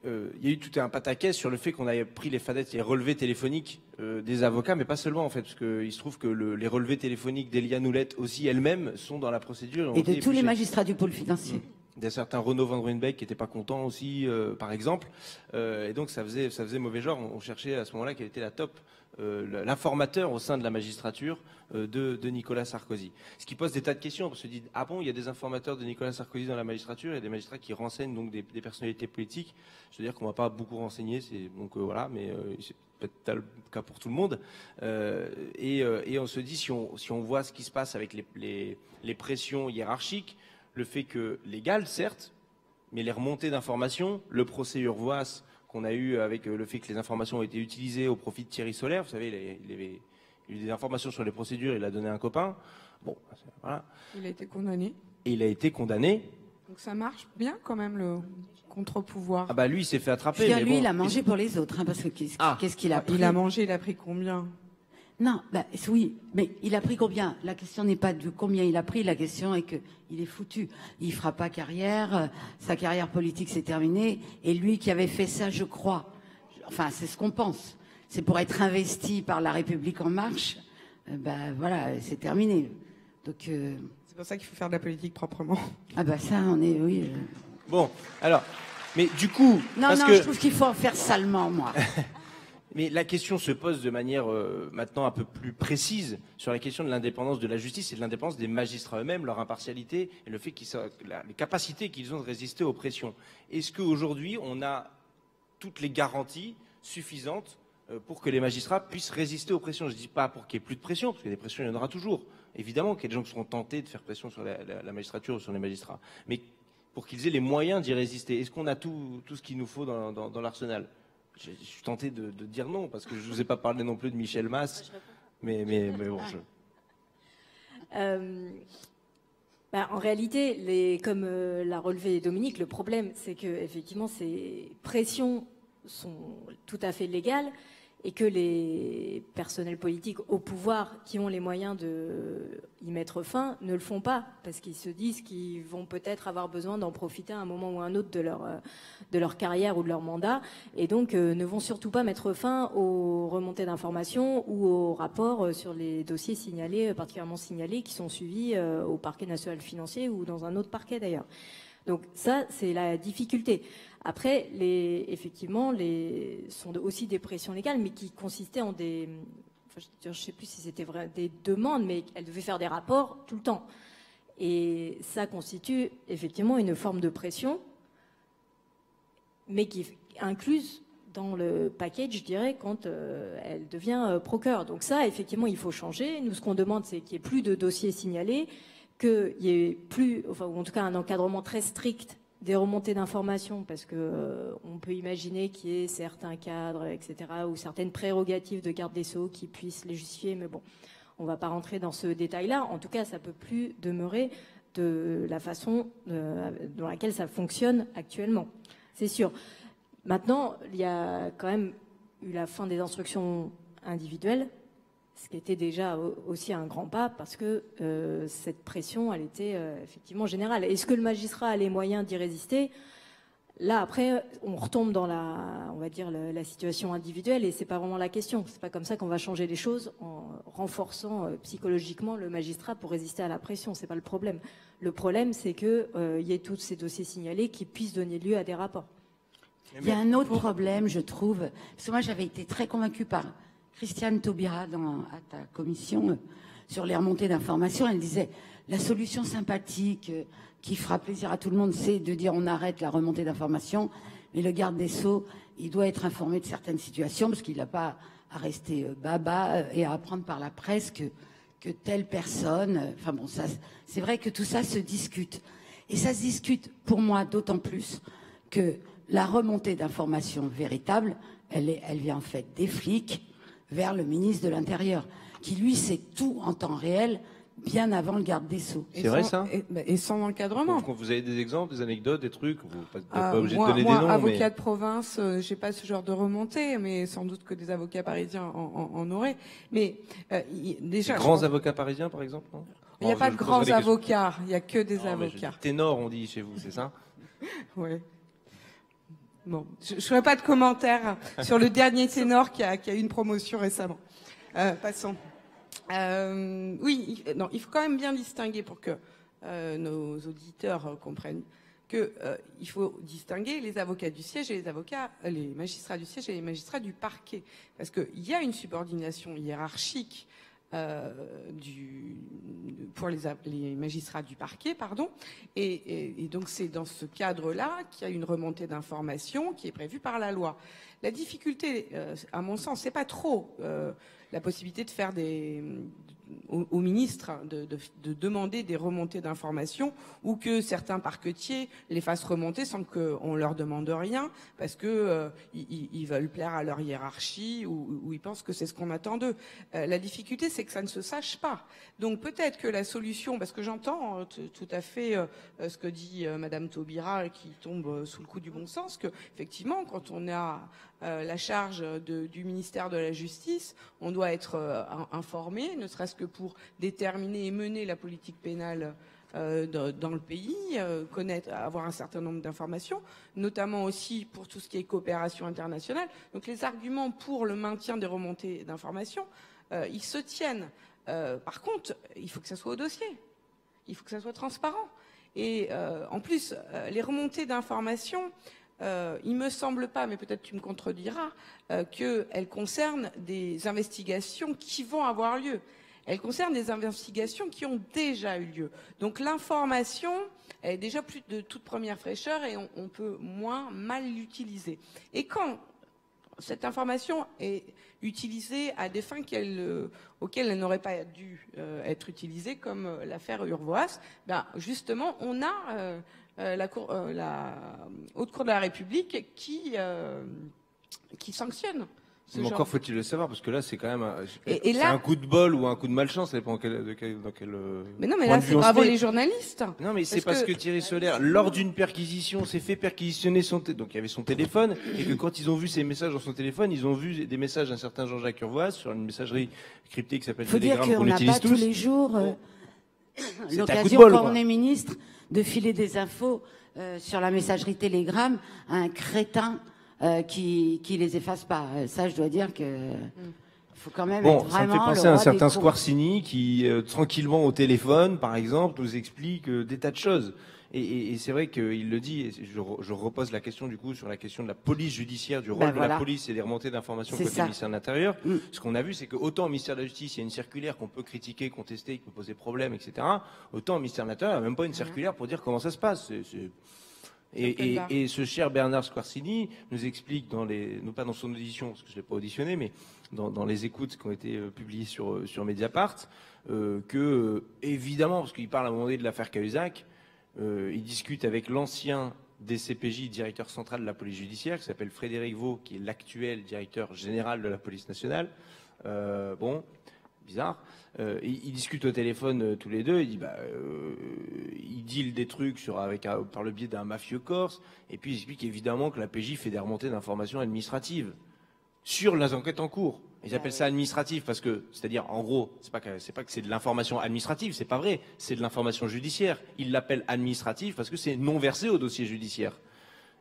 euh, il y a eu tout un pataquès sur le fait qu'on avait pris les fadettes, les relevés téléphoniques euh, des avocats, mais pas seulement en fait, parce qu'il se trouve que le- les relevés téléphoniques d'Eliane Houlette aussi elles-mêmes sont dans la procédure. Et de tous les magistrats du pôle financier. Y a certains Renaud Van Ruynbeck qui n'étaient pas contents aussi, euh, par exemple. Et donc, ça faisait, ça faisait mauvais genre. On, on cherchait à ce moment-là quelle était la top, euh, l'informateur au sein de la magistrature euh, de, Nicolas Sarkozy. Ce qui pose des tas de questions. On se dit, ah bon, il y a des informateurs de Nicolas Sarkozy dans la magistrature, il y a des magistrats qui renseignent donc des, personnalités politiques. Je veux dire qu'on ne va pas beaucoup renseigner, donc euh, voilà, mais c'est peut-être le cas pour tout le monde. Et, on se dit, si on, voit ce qui se passe avec les pressions hiérarchiques, le fait que légal, certes, mais les remontées d'informations, le procès Urvoas qu'on a eu avec euh, le fait que les informations ont été utilisées au profit de Thierry Solaire, vous savez, il, avait- il eu des informations sur les procédures, il a donné à un copain, bon, voilà, Il a été condamné. et il a été condamné. Donc ça marche bien quand même le contre-pouvoir. Ah bah lui, il s'est fait attraper. Puis, mais lui, bon, il a mangé pour les autres, hein, parce que qu'est-ce Ah. qu'est-ce qu'il a pris Il a mangé, il a pris combien? Non, bah, oui, mais il a pris combien? La question n'est pas de combien il a pris, la question est que il est foutu. Il fera pas carrière, euh, sa carrière politique s'est terminée, et lui qui avait fait ça, je crois, enfin c'est ce qu'on pense, c'est pour être investi par la République en marche, euh, bah voilà, c'est terminé. Donc euh, C'est pour ça qu'il faut faire de la politique proprement. ah bah ça, on est, oui. Bon, alors, mais du coup, Non, parce non, que, je trouve qu'il faut en faire salement, moi. mais la question se pose de manière euh, maintenant un peu plus précise sur la question de l'indépendance de la justice et de l'indépendance des magistrats eux-mêmes, leur impartialité et le fait qu'ils les capacités qu'ils ont de résister aux pressions. Est-ce qu'aujourd'hui on a toutes les garanties suffisantes euh, pour que les magistrats puissent résister aux pressions? Je ne dis pas pour qu'il n'y ait plus de pression, parce que des pressions il y en aura toujours. Évidemment qu'il y a des gens qui seront tentés de faire pression sur la, magistrature ou sur les magistrats, mais pour qu'ils aient les moyens d'y résister. Est-ce qu'on a tout, ce qu'il nous faut dans l'arsenal? Je, je suis tenté de, de dire non, parce que je ne vous ai pas parlé non plus de Michel Mass, mais, mais, mais bon, je- Euh, bah, en réalité, les, comme euh, l'a relevé Dominique, le problème, c'est que effectivement, ces pressions sont tout à fait légales et que les personnels politiques au pouvoir qui ont les moyens de y mettre fin ne le font pas parce qu'ils se disent qu'ils vont peut-être avoir besoin d'en profiter à un moment ou à un autre de leur euh, de leur carrière ou de leur mandat et donc euh, ne vont surtout pas mettre fin aux remontées d'informations ou aux rapports euh, sur les dossiers signalés, particulièrement signalés, qui sont suivis au parquet national financier ou dans un autre parquet d'ailleurs. Donc ça, c'est la difficulté. Après, effectivement, les sont aussi des pressions légales, mais qui consistaient en des, je sais plus si c'était vrai, des demandes, mais elles devaient faire des rapports tout le temps. Et ça constitue effectivement une forme de pression, mais qui est incluse dans le package, je dirais, quand euh, elle devient euh, procureur. Donc ça, effectivement, il faut changer. Nous, ce qu'on demande, c'est qu'il n'y ait plus de dossiers signalés, qu'il y ait plus, enfin, ou en tout cas un encadrement très strict des remontées d'informations, parce que euh, on peut imaginer qu'il y ait certains cadres, etc., ou certaines prérogatives de garde des sceaux qui puissent les justifier, mais bon, on ne va pas rentrer dans ce détail-là. En tout cas, ça peut plus demeurer de la façon euh, dans laquelle ça fonctionne actuellement. C'est sûr. Maintenant, il y a quand même eu la fin des instructions individuelles, ce qui était déjà au- aussi un grand pas parce que euh, cette pression, elle était euh, effectivement générale. Est-ce que le magistrat a les moyens d'y résister Là, après, on retombe dans la, on va dire, la, situation individuelle et c'est pas vraiment la question. C'est pas comme ça qu'on va changer les choses en renforçant euh, psychologiquement le magistrat pour résister à la pression. C'est pas le problème. Le problème, c'est que il y ait tous ces dossiers signalés qui puissent donner lieu à des rapports. Il y a un autre problème, je trouve. Parce que moi, j'avais été très convaincue par Christiane Taubira à ta commission euh, sur les remontées d'informations. Elle disait la solution sympathique euh, qui fera plaisir à tout le monde, c'est de dire on arrête la remontée d'informations. Mais le garde des Sceaux, il doit être informé de certaines situations parce qu'il n'a pas à rester euh, baba et à apprendre par la presse que telle personne. Enfin bon, ça, c'est vrai que tout ça se discute. Et ça se discute pour moi d'autant plus que la remontée d'informations véritable, elle vient en fait des flics vers le ministre de l'Intérieur, qui lui sait tout en temps réel, bien avant le garde des Sceaux. Et C'est vrai, ça? Et, bah, et sans encadrement. Vous, vous avez des exemples, des anecdotes, des trucs Vous n'êtes pas, Ah, pas obligé moi, de donner moi, des noms, avocat mais de province, euh, j'ai pas ce genre de remontée, mais sans doute que des avocats parisiens en, en- en auraient. Mais euh, des déjà, je grands avocats parisiens, par exemple non? Il n'y a pas de grands des avocats, il y a que des Non, avocats. ténor, on dit chez vous, c'est ça? Ouais. Bon, je ne ferai pas de commentaires sur le dernier ténor qui a, eu une promotion récemment. Euh, passons. Euh, oui, non, il faut quand même bien distinguer pour que euh, nos auditeurs comprennent euh, il faut distinguer les avocats du siège et les avocats, les magistrats du siège et les magistrats du parquet, parce qu'il y a une subordination hiérarchique euh, pour les, magistrats du parquet, pardon, et donc c'est dans ce cadre-là qu'il y a une remontée d'informations qui est prévue par la loi. La difficulté, euh, à mon sens, c'est pas trop euh, la possibilité de faire des au, ministre de, de- de demander des remontées d'informations ou que certains parquetiers les fassent remonter sans qu'on leur demande rien parce que euh, ils, veulent plaire à leur hiérarchie ou, ils pensent que c'est ce qu'on attend d'eux. Euh, la difficulté, c'est que ça ne se sache pas. Donc peut-être que la solution, parce que j'entends t- tout à fait euh, ce que dit Madame Taubira, qui tombe sous le coup du bon sens, que effectivement, quand on a la charge du ministère de la Justice, on doit être in- informé, ne serait-ce que pour déterminer et mener la politique pénale euh, dans, le pays, euh, connaître, avoir un certain nombre d'informations, notamment aussi pour tout ce qui est coopération internationale. Donc les arguments pour le maintien des remontées d'informations, euh, ils se tiennent. Par contre, il faut que ça soit au dossier. Il faut que ça soit transparent. Et en plus, les remontées d'informations, euh, il me semble pas, mais peut-être tu me contrediras, qu'elles concernent des investigations qui vont avoir lieu. Elles concernent des investigations qui ont déjà eu lieu. Donc l'information elle est déjà plus de toute première fraîcheur et on, peut moins mal l'utiliser. Et quand cette information est utilisée à des fins euh, auxquelles elle n'aurait pas dû euh, être utilisée, comme euh, l'affaire Urvoas, ben, justement, on a la, Haute Cour de la République qui sanctionne. Mais encore faut-il le savoir, parce que là, c'est quand même un, Et- et c'est là- un coup de bol ou un coup de malchance, ça dépend quel, de quel, dans quel euh, Mais non, mais là, c'est bravo les journalistes. Non, mais c'est Parce parce que- que... Thierry Solaire, lors d'une perquisition, s'est fait perquisitionner son donc il y avait son téléphone et que quand ils ont vu ces messages dans son téléphone, ils ont vu des messages d'un certain Jean-Jacques Urvoas sur une messagerie cryptée qui s'appelle Il faut dire Telegram qu'on utilise pas tous tous. les jours euh, l'occasion, quand on est ministre, de filer des infos euh, sur la messagerie Telegram à un crétin euh, qui, qui les efface pas. Euh, Ça, je dois dire que faut quand même Bon, être ça me fait penser à un certain. Squarcini qui, euh, tranquillement au téléphone, par exemple, nous explique euh, des tas de choses. Et, et- et c'est vrai qu'il le dit, et je, re- je repose la question du coup sur la question de la police judiciaire, du rôle Ben de la police et des remontées d'informations côté ça. ministère de l'Intérieur. Mm. Ce qu'on a vu, c'est que autant au ministère de la Justice, il y a une circulaire qu'on peut critiquer, contester, qui peut poser problème, etc. Autant au ministère de l'Intérieur, il n'y a même pas une circulaire pour dire comment ça se passe. Open et- ce cher Bernard Squarcini nous explique dans les, non pas dans son audition, parce que je l'ai pas auditionné, mais dans, dans les écoutes qui ont été euh, publiées sur, euh, sur Mediapart, euh, que, euh, évidemment, parce qu'il parle à un moment donné de l'affaire Cahuzac, euh, il discute avec l'ancien DCPJ, directeur central de la police judiciaire, qui s'appelle Frédéric Vaux, qui est l'actuel directeur général de la police nationale. Euh, bon, bizarre. Euh, ils, ils discutent au téléphone euh, tous les deux. Il dit, bah, euh, il deal des trucs sur, avec, un- par le biais d'un mafieux corse. Et puis il explique évidemment que la PJ fait des remontées d'informations administratives sur les enquêtes en cours. Ils appellent ça administratif parce que, c'est-à-dire, en gros, c'est pas que c'est pas que c'est de l'information administrative, c'est pas vrai. C'est de l'information judiciaire. Ils l'appellent administratif parce que c'est non versé au dossier judiciaire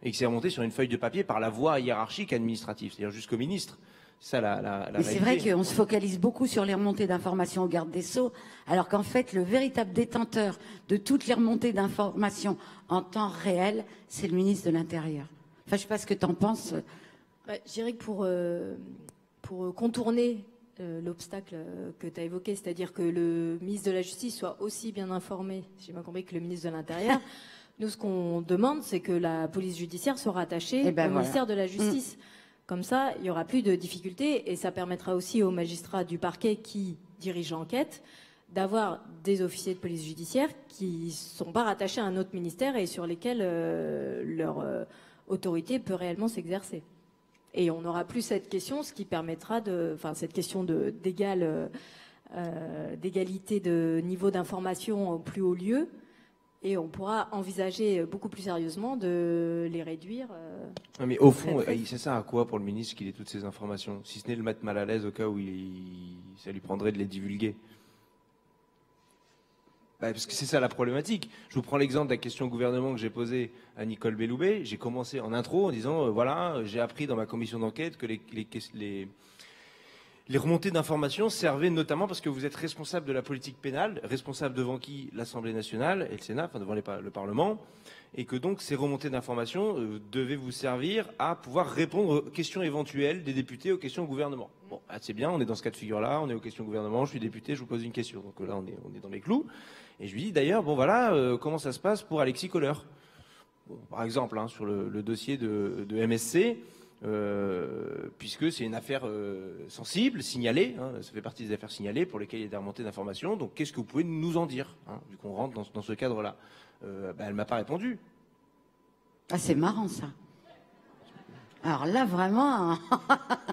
et que c'est remonté sur une feuille de papier par la voie hiérarchique administrative, c'est-à-dire jusqu'au ministre. C'est ça la, la, la Mais c'est vrai qu'on se focalise beaucoup sur les remontées d'informations au garde des Sceaux, alors qu'en fait, le véritable détenteur de toutes les remontées d'informations en temps réel, c'est le ministre de l'Intérieur. Enfin, je sais pas ce que tu en penses. Ouais, je dirais que pour, euh, pour contourner euh, l'obstacle euh, que tu as évoqué, c'est-à-dire que le ministre de la Justice soit aussi bien informé, si j'ai bien compris, que le ministre de l'Intérieur, nous, ce qu'on demande, c'est que la police judiciaire soit rattachée Eh ben, au voilà. ministère de la Justice. Comme ça, il n'y aura plus de difficultés et ça permettra aussi aux magistrats du parquet qui dirigent l'enquête d'avoir des officiers de police judiciaire qui ne sont pas rattachés à un autre ministère et sur lesquels euh, leur euh, autorité peut réellement s'exercer. Et on n'aura plus cette question, ce qui permettra de, enfin cette question euh, d'égalité de niveau d'information au plus haut lieu, et on pourra envisager beaucoup plus sérieusement de les réduire. Non, mais au fond, c'est ça à quoi pour le ministre qu'il ait toutes ces informations, si ce n'est le mettre mal à l'aise au cas où il, ça lui prendrait de les divulguer? Bah, parce que c'est ça la problématique. Je vous prends l'exemple de la question au gouvernement que j'ai posée à Nicole Belloubet. J'ai commencé en intro en disant, euh, voilà, j'ai appris dans ma commission d'enquête que les, les, les remontées d'informations servaient notamment parce que vous êtes responsable de la politique pénale, responsable devant qui L'Assemblée nationale et le Sénat, enfin devant le Parlement, et que donc ces remontées d'informations euh, devaient vous servir à pouvoir répondre aux questions éventuelles des députés aux questions au gouvernement. Bon, c'est bien, on est dans ce cas de figure-là, on est aux questions au gouvernement, je suis député, je vous pose une question. Donc là, on est, on est dans les clous. Et je lui dis d'ailleurs, bon voilà, euh, comment ça se passe pour Alexis Kohler? Par exemple, hein, sur le, dossier de, MSC, euh, puisque c'est une affaire euh, sensible, signalée, hein, ça fait partie des affaires signalées pour lesquelles il y a des remontées d'informations. Donc qu'est-ce que vous pouvez nous en dire, hein, vu qu'on rentre dans, ce cadre-là? Ben, Elle m'a pas répondu. Ah, c'est marrant ça. Alors là, vraiment.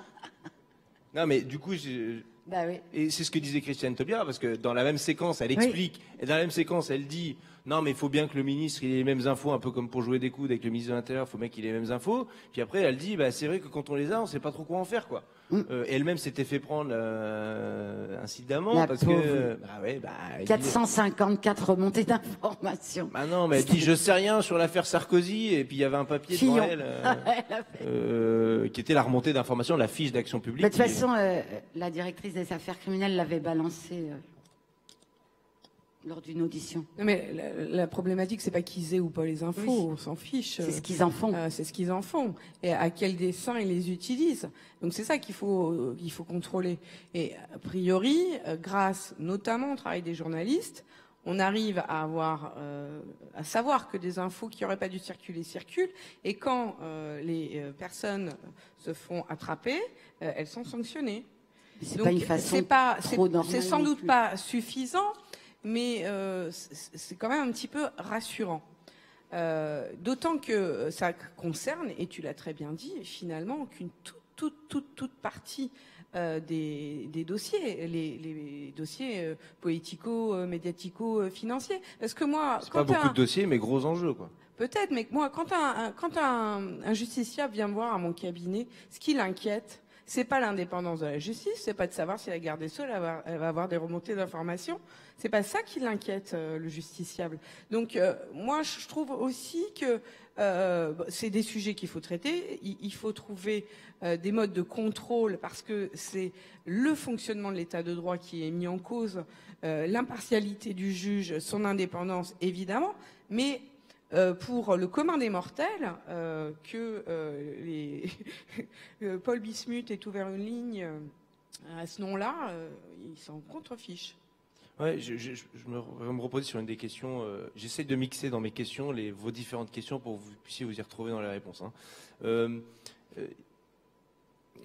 non, mais du coup, bah oui. Et c'est ce que disait Christiane Taubira, parce que dans la même séquence, elle explique, et dans la même séquence, elle dit non, mais il faut bien que le ministre ait les mêmes infos, un peu comme pour jouer des coudes avec le ministre de l'Intérieur, il faut bien qu'il ait les mêmes infos. Puis après, elle dit bah, c'est vrai que quand on les a, on ne sait pas trop quoi en faire. quoi. Mm. Euh, elle-même s'était fait prendre euh, incidemment parce que bah ouais, bah, 454 remontées d'informations. Bah non, mais elle dit je sais rien sur l'affaire Sarkozy et puis il y avait un papier devant elle euh, euh, qui était la remontée d'informations, la fiche d'action publique. de toute façon, la directrice des affaires criminelles l'avait balancé lors d'une audition. Non, mais la, problématique, c'est pas qu'ils aient ou pas les infos, on s'en fiche. C'est ce qu'ils en font. Euh, c'est ce qu'ils en font. Et à quel dessin ils les utilisent. Donc c'est ça qu'il faut, qu'il faut contrôler. Et a priori, euh, grâce notamment au travail des journalistes, on arrive à avoir, euh, à savoir que des infos qui n'auraient pas dû circuler circulent. Et quand les personnes se font attraper, elles sont sanctionnées. C'est pas une façon C'est sans doute pas suffisant mais euh, c'est quand même un petit peu rassurant. Euh, d'autant que ça concerne, et tu l'as très bien dit, finalement, qu'une toute, toute, toute, toute partie euh, des, des, dossiers, les, les dossiers politico-médiatico-financiers. Parce que moi, pas beaucoup de dossiers, mais gros enjeux, quoi. Peut-être, mais moi, quand un, quand un, un justiciable vient me voir à mon cabinet, ce qui l'inquiète, c'est pas l'indépendance de la justice, c'est pas de savoir si la garde des Sceaux va, avoir des remontées d'informations. C'est pas ça qui l'inquiète, euh, le justiciable. Donc euh, moi, je trouve aussi que euh, c'est des sujets qu'il faut traiter. Il, faut trouver des modes de contrôle parce que c'est le fonctionnement de l'état de droit qui est mis en cause, l'impartialité du juge, son indépendance évidemment, mais euh, pour le commun des mortels euh, que euh, les Paul Bismuth ait ouvert une ligne à ce nom-là, ils s'en contrefichent. Ouais, je, je, je, me, me reposer sur une des questions. J'essaie de mixer dans mes questions vos différentes questions pour que vous puissiez vous y retrouver dans les réponses. Hein.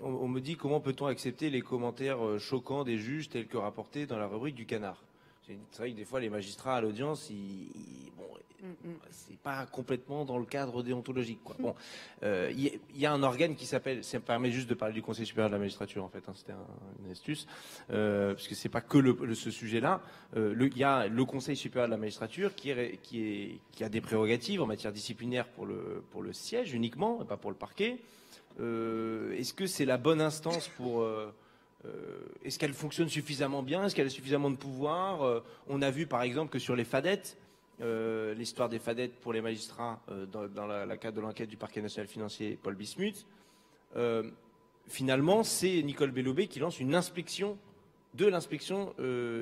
on, me dit comment peut-on accepter les commentaires choquants des juges tels que rapportés dans la rubrique du canard? C'est vrai que des fois les magistrats à l'audience, ils, bon, Mm, mm. C'est pas complètement dans le cadre déontologique. Quoi. Bon, il euh, y, a un organe qui s'appelle, ça me permet juste de parler du Conseil supérieur de la magistrature en fait. Hein, C'était un, une astuce, euh, parce que c'est pas que le, ce sujet-là. Euh, il y a le Conseil supérieur de la magistrature qui, est, qui, est, qui a des prérogatives en matière disciplinaire pour le, pour le siège uniquement, et pas pour le parquet. Euh, est-ce que c'est la bonne instance pour euh, est-ce qu'elle fonctionne suffisamment bien? Est-ce qu'elle a suffisamment de pouvoir? On a vu par exemple que sur les fadettes, euh, l'histoire des fadettes pour les magistrats euh, dans, la, cadre de l'enquête du parquet national financier Paul Bismuth. Euh, finalement, c'est Nicole Belloubet qui lance une inspection de l'inspection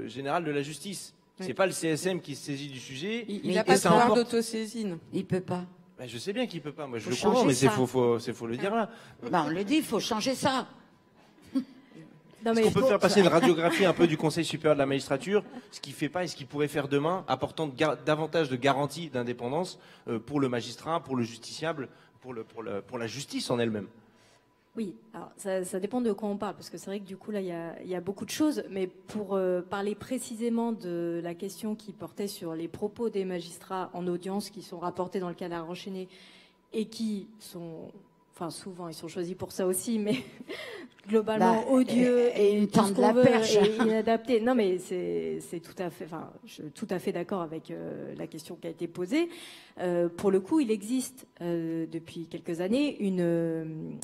générale de la justice. Ce C'est pas le CSM qui se saisit du sujet. Il n'a pas de pouvoir d'autosaisine. Il peut pas. Ben, je sais bien qu'il peut pas. Moi, je le comprends, mais c'est faux, faut, le dire là. Ben, on le dit, il faut changer ça. Est-ce qu'on peut faire passer une radiographie un peu du Conseil supérieur de la magistrature, ce qu'il fait pas et ce qu'il pourrait faire demain, apportant davantage de garanties d'indépendance euh, pour le magistrat, pour le justiciable, pour, le, pour, pour la justice en elle-même? Oui, alors ça, dépend de quoi on parle, parce que c'est vrai que du coup là il y a, beaucoup de choses, mais pour euh, parler précisément de la question qui portait sur les propos des magistrats en audience qui sont rapportés dans le cadre enchaîné et qui sont, enfin souvent ils sont choisis pour ça aussi, mais globalement bah, odieux et, tout ce la perche. et inadapté. Non mais c'est tout à fait, enfin je suis tout à fait d'accord avec euh, la question qui a été posée. Euh, pour le coup, il existe depuis quelques années une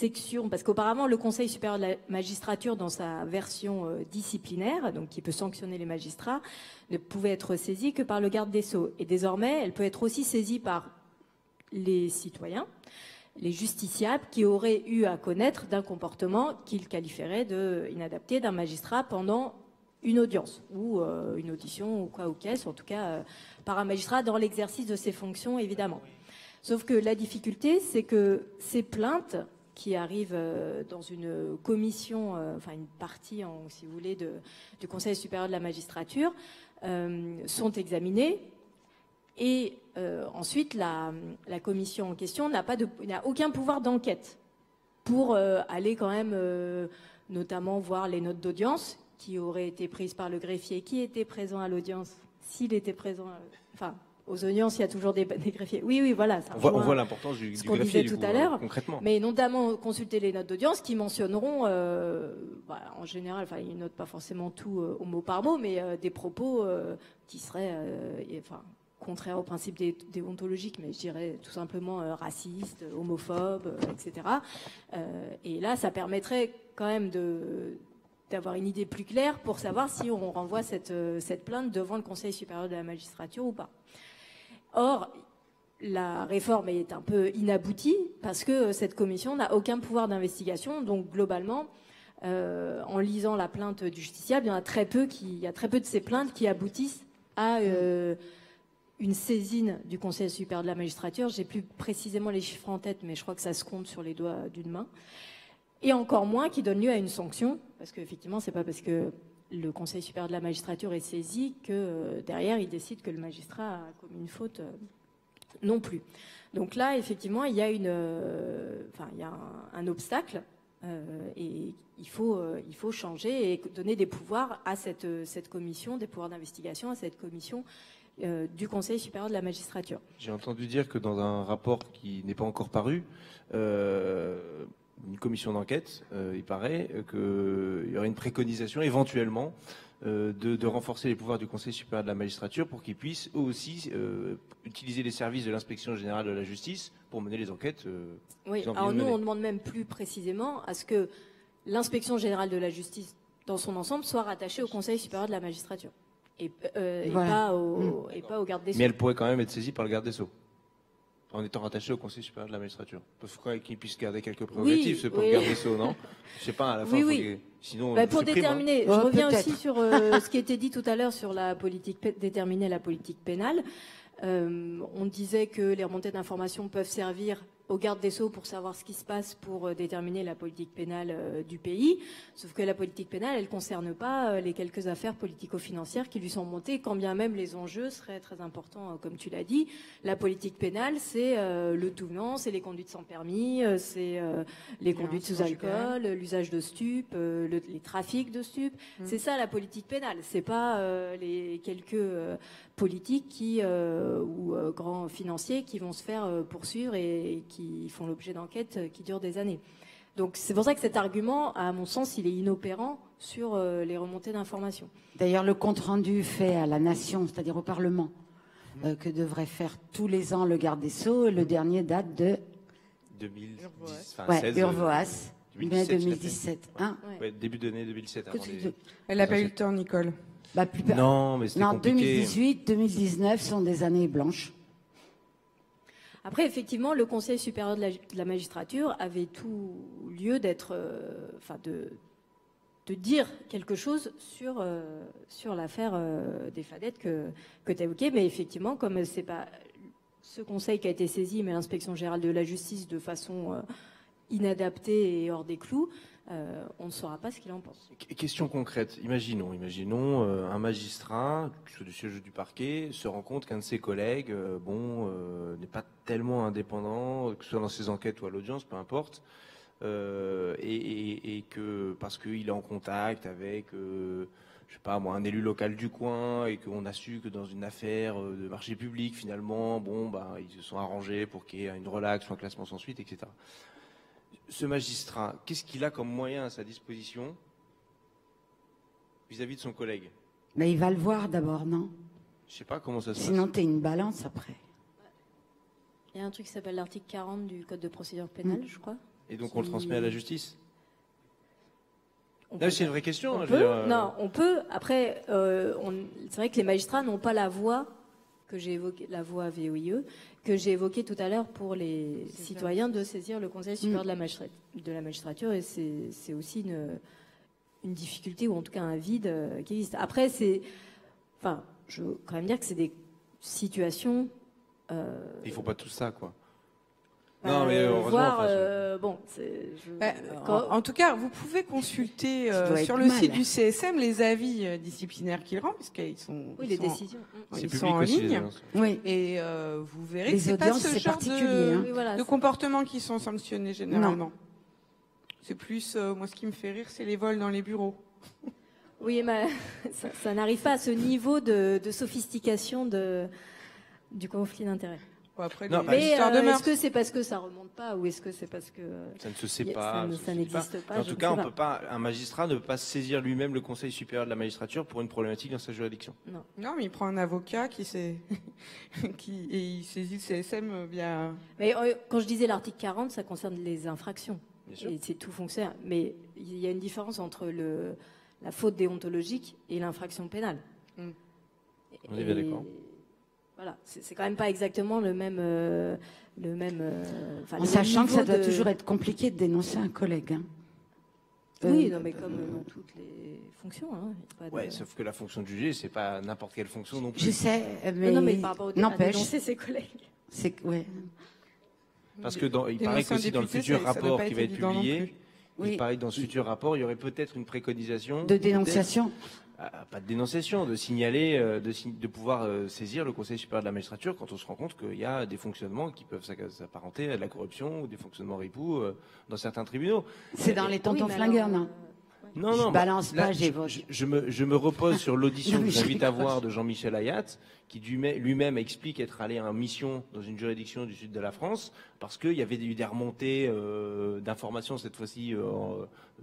section, parce qu'auparavant, le Conseil supérieur de la magistrature, dans sa version euh, disciplinaire, donc qui peut sanctionner les magistrats, ne pouvait être saisie que par le garde des Sceaux. Et désormais, elle peut être aussi saisie par les citoyens, les justiciables qui auraient eu à connaître d'un comportement qu'ils qualifieraient d'inadapté d'un magistrat pendant une audience ou euh, une audition ou quoi ou qu'est-ce, en tout cas euh, par un magistrat dans l'exercice de ses fonctions, évidemment. Sauf que la difficulté, c'est que ces plaintes qui arrivent euh, dans une commission, enfin une partie, si vous voulez, du Conseil supérieur de la magistrature, sont examinées. Et ensuite, la, commission en question n'a aucun pouvoir d'enquête pour aller quand même, notamment voir les notes d'audience qui auraient été prises par le greffier, qui était présent à l'audience, s'il était présent, enfin aux audiences, il y a toujours des, greffiers. Oui, oui, voilà. on, voit, l'importance du, ce greffier disait tout à l'heure, concrètement. Mais notamment consulter les notes d'audience qui mentionneront, euh, bah, en général, enfin, ils notent pas forcément tout euh, au mot par mot, mais euh, des propos qui seraient, enfin, contraires au principe déontologique, mais je dirais tout simplement racistes, homophobes, etc. et là, ça permettrait quand même d'avoir une idée plus claire pour savoir si on renvoie cette, plainte devant le Conseil supérieur de la magistrature ou pas. Or, la réforme est un peu inaboutie parce que cette commission n'a aucun pouvoir d'investigation. Donc, globalement, euh, en lisant la plainte du justiciable, il y, a très peu de ces plaintes qui aboutissent à euh, une saisine du Conseil supérieur de la magistrature. J'ai plus précisément les chiffres en tête, mais je crois que ça se compte sur les doigts d'une main. Et encore moins qui donne lieu à une sanction, parce qu'effectivement, c'est pas parce que le Conseil supérieur de la magistrature est saisi que euh, derrière, il décide que le magistrat a commis une faute euh, non plus. Donc là, effectivement, il y a, euh, un, obstacle et il faut, changer et donner des pouvoirs à cette commission, des pouvoirs d'investigation à cette commission du Conseil supérieur de la magistrature. J'ai entendu dire que dans un rapport qui n'est pas encore paru, une commission d'enquête, euh, il paraît qu'il y aurait une préconisation éventuellement euh, de, renforcer les pouvoirs du Conseil supérieur de la magistrature pour qu'ils puissent eux aussi euh, utiliser les services de l'inspection générale de la justice pour mener les enquêtes. oui, alors nous on demande même plus précisément à ce que l'inspection générale de la justice dans son ensemble soit rattachée au Conseil supérieur de la magistrature et, pas, au, et pas au garde des Sceaux. Mais elle pourrait quand même être saisie par le garde des Sceaux en étant rattaché au Conseil supérieur de la magistrature. Il faut qu'il puisse garder quelques prérogatives, ce pour garder ça, non? Je sais pas, à la fin, oui, sinon... Bah, pour hein. déterminer, je reviens aussi sur euh, ce qui était dit tout à l'heure sur la politique, déterminer la politique pénale. Euh, on disait que les remontées d'informations peuvent servir au garde des Sceaux pour savoir ce qui se passe pour euh, déterminer la politique pénale euh, du pays. Sauf que la politique pénale, elle ne concerne pas euh, les quelques affaires politico-financières qui lui sont montées, quand bien même les enjeux seraient très importants, comme tu l'as dit. La politique pénale, c'est le tout venant, c'est les conduites sans permis, c'est les conduites sous alcool, l'usage de stupes, les trafics de stupes. Mmh. C'est ça la politique pénale. C'est pas les quelques politiques qui, ou grands financiers qui vont se faire poursuivre et qui qui font l'objet d'enquêtes euh, qui durent des années. Donc c'est pour ça que cet argument, à mon sens, il est inopérant sur euh, les remontées d'informations. D'ailleurs, le compte-rendu fait à la nation, c'est-à-dire au Parlement, euh, que devrait faire tous les ans le garde des Sceaux, le dernier date de 2010, ouais, Urvoas, mai 2017. Hein début d'année 2017. Elle n'a pas eu le temps, Nicole. Bah, non, mais c'était compliqué. 2018, 2019 sont des années blanches. Après, effectivement, le Conseil supérieur de la, magistrature avait tout lieu d'être, euh, enfin, de, de dire quelque chose sur, euh, sur l'affaire euh, des fadettes que, que tu as évoquée. Mais effectivement, comme c'est pas ce conseil qui a été saisi, mais l'inspection générale de la justice de façon inadaptée et hors des clous, euh, on ne saura pas ce qu'il en pense. Question concrète. Imaginons, imaginons euh, un magistrat sur le siège du parquet se rend compte qu'un de ses collègues, euh, bon, n'est pas tellement indépendant, que ce soit dans ses enquêtes ou à l'audience, peu importe, et, que parce qu'il est en contact avec, je sais pas moi, un élu local du coin et qu'on a su que dans une affaire de marché public, finalement, bon, bah, ils se sont arrangés pour qu'il y ait une relaxe un classement sans suite, etc. Ce magistrat, qu'est-ce qu'il a comme moyen à sa disposition vis-à-vis de son collègue Mais il va le voir d'abord, non Je sais pas comment ça se Sinon, passe. t'es une balance après. Il y a un truc qui s'appelle l'article 40 du Code de procédure pénale, je crois. Et donc on le transmet à la justice c'est une vraie question. On hein, je peut, veux dire, euh, non, on peut. Après, euh, on- c'est vrai que les magistrats n'ont pas la voix que j'ai évoquée, la voix VOIE, que j'ai évoquée tout à l'heure pour les citoyens de saisir le Conseil supérieur de, la magistrat- de la magistrature, et c'est aussi une, une difficulté ou en tout cas un vide euh, qui existe. Après, c'est, enfin, je veux quand même dire que c'est des situations. euh, Il faut pas tout ça, quoi. Bah, Non, mais heureusement, voir, enfin, je- euh, bon, c'est. je- Bah, quand- en, en tout cas, vous pouvez consulter euh, sur le mal. site du CSM les avis euh, disciplinaires qu'il rend, puisqu'ils sont, oui, ils les sont- décisions. C'est ils public sont en ligne. Oui. Et euh, vous verrez Les que c'est pas ce genre de, hein. Oui, voilà, de c'est- comportements qui sont sanctionnés généralement. C'est plus, euh, moi, ce qui me fait rire, c'est les vols dans les bureaux. Oui, mais ça, ça n'arrive pas à ce niveau de, de sophistication de, du conflit d'intérêts. Bon, après, Non, les Mais euh, est-ce que c'est parce que ça remonte pas ou est-ce que c'est parce que euh, Ça ne se sait a- pas. ça n'existe pas, En tout cas, on pas. peut pas, un magistrat ne peut pas saisir lui-même le Conseil supérieur de la magistrature pour une problématique dans sa juridiction. non Non, mais il prend un avocat qui sait, qui et il saisit le CSM via. Mais euh, quand je disais l'article 40, ça concerne les infractions. Bien sûr. Et c'est tout fonctionnaire. Mais il y a une différence entre le, la faute déontologique et l'infraction pénale. Mm. On est bien d'accord. Voilà, c'est quand même pas exactement le même, euh, le même. euh, En le même sachant que ça doit de- toujours être compliqué de dénoncer un collègue. hein. Oui, Euh, non, mais comme dans toutes les fonctions. Hein, de- Ouais, sauf que la fonction de juger, c'est pas n'importe quelle fonction non plus. Je sais, mais, Non, non, mais par rapport au dénoncer ses collègues. c'est ouais. Parce que dans, il Dénoncer paraît qu'aussi dans le futur rapport qui va être publié. Oui. il paraît que dans ce futur rapport, il y aurait peut-être une préconisation de dénonciation. Pas de dénonciation, de signaler, euh, de, sign- de pouvoir euh, saisir le Conseil supérieur de la magistrature quand on se rend compte qu'il y a des fonctionnements qui peuvent s'apparenter à de la corruption ou des fonctionnements ripoux euh, dans certains tribunaux. C'est dans les tontons Oui, flingueurs, non? Non, Je non, balance là, pas, je, j'évoque. je- je me, je me repose sur l'audition que j'invite à voir de Jean-Michel Ayat, qui lui-même explique être allé en mission dans une juridiction du sud de la France, parce qu'il y avait eu des remontées euh, d'informations, cette fois-ci euh,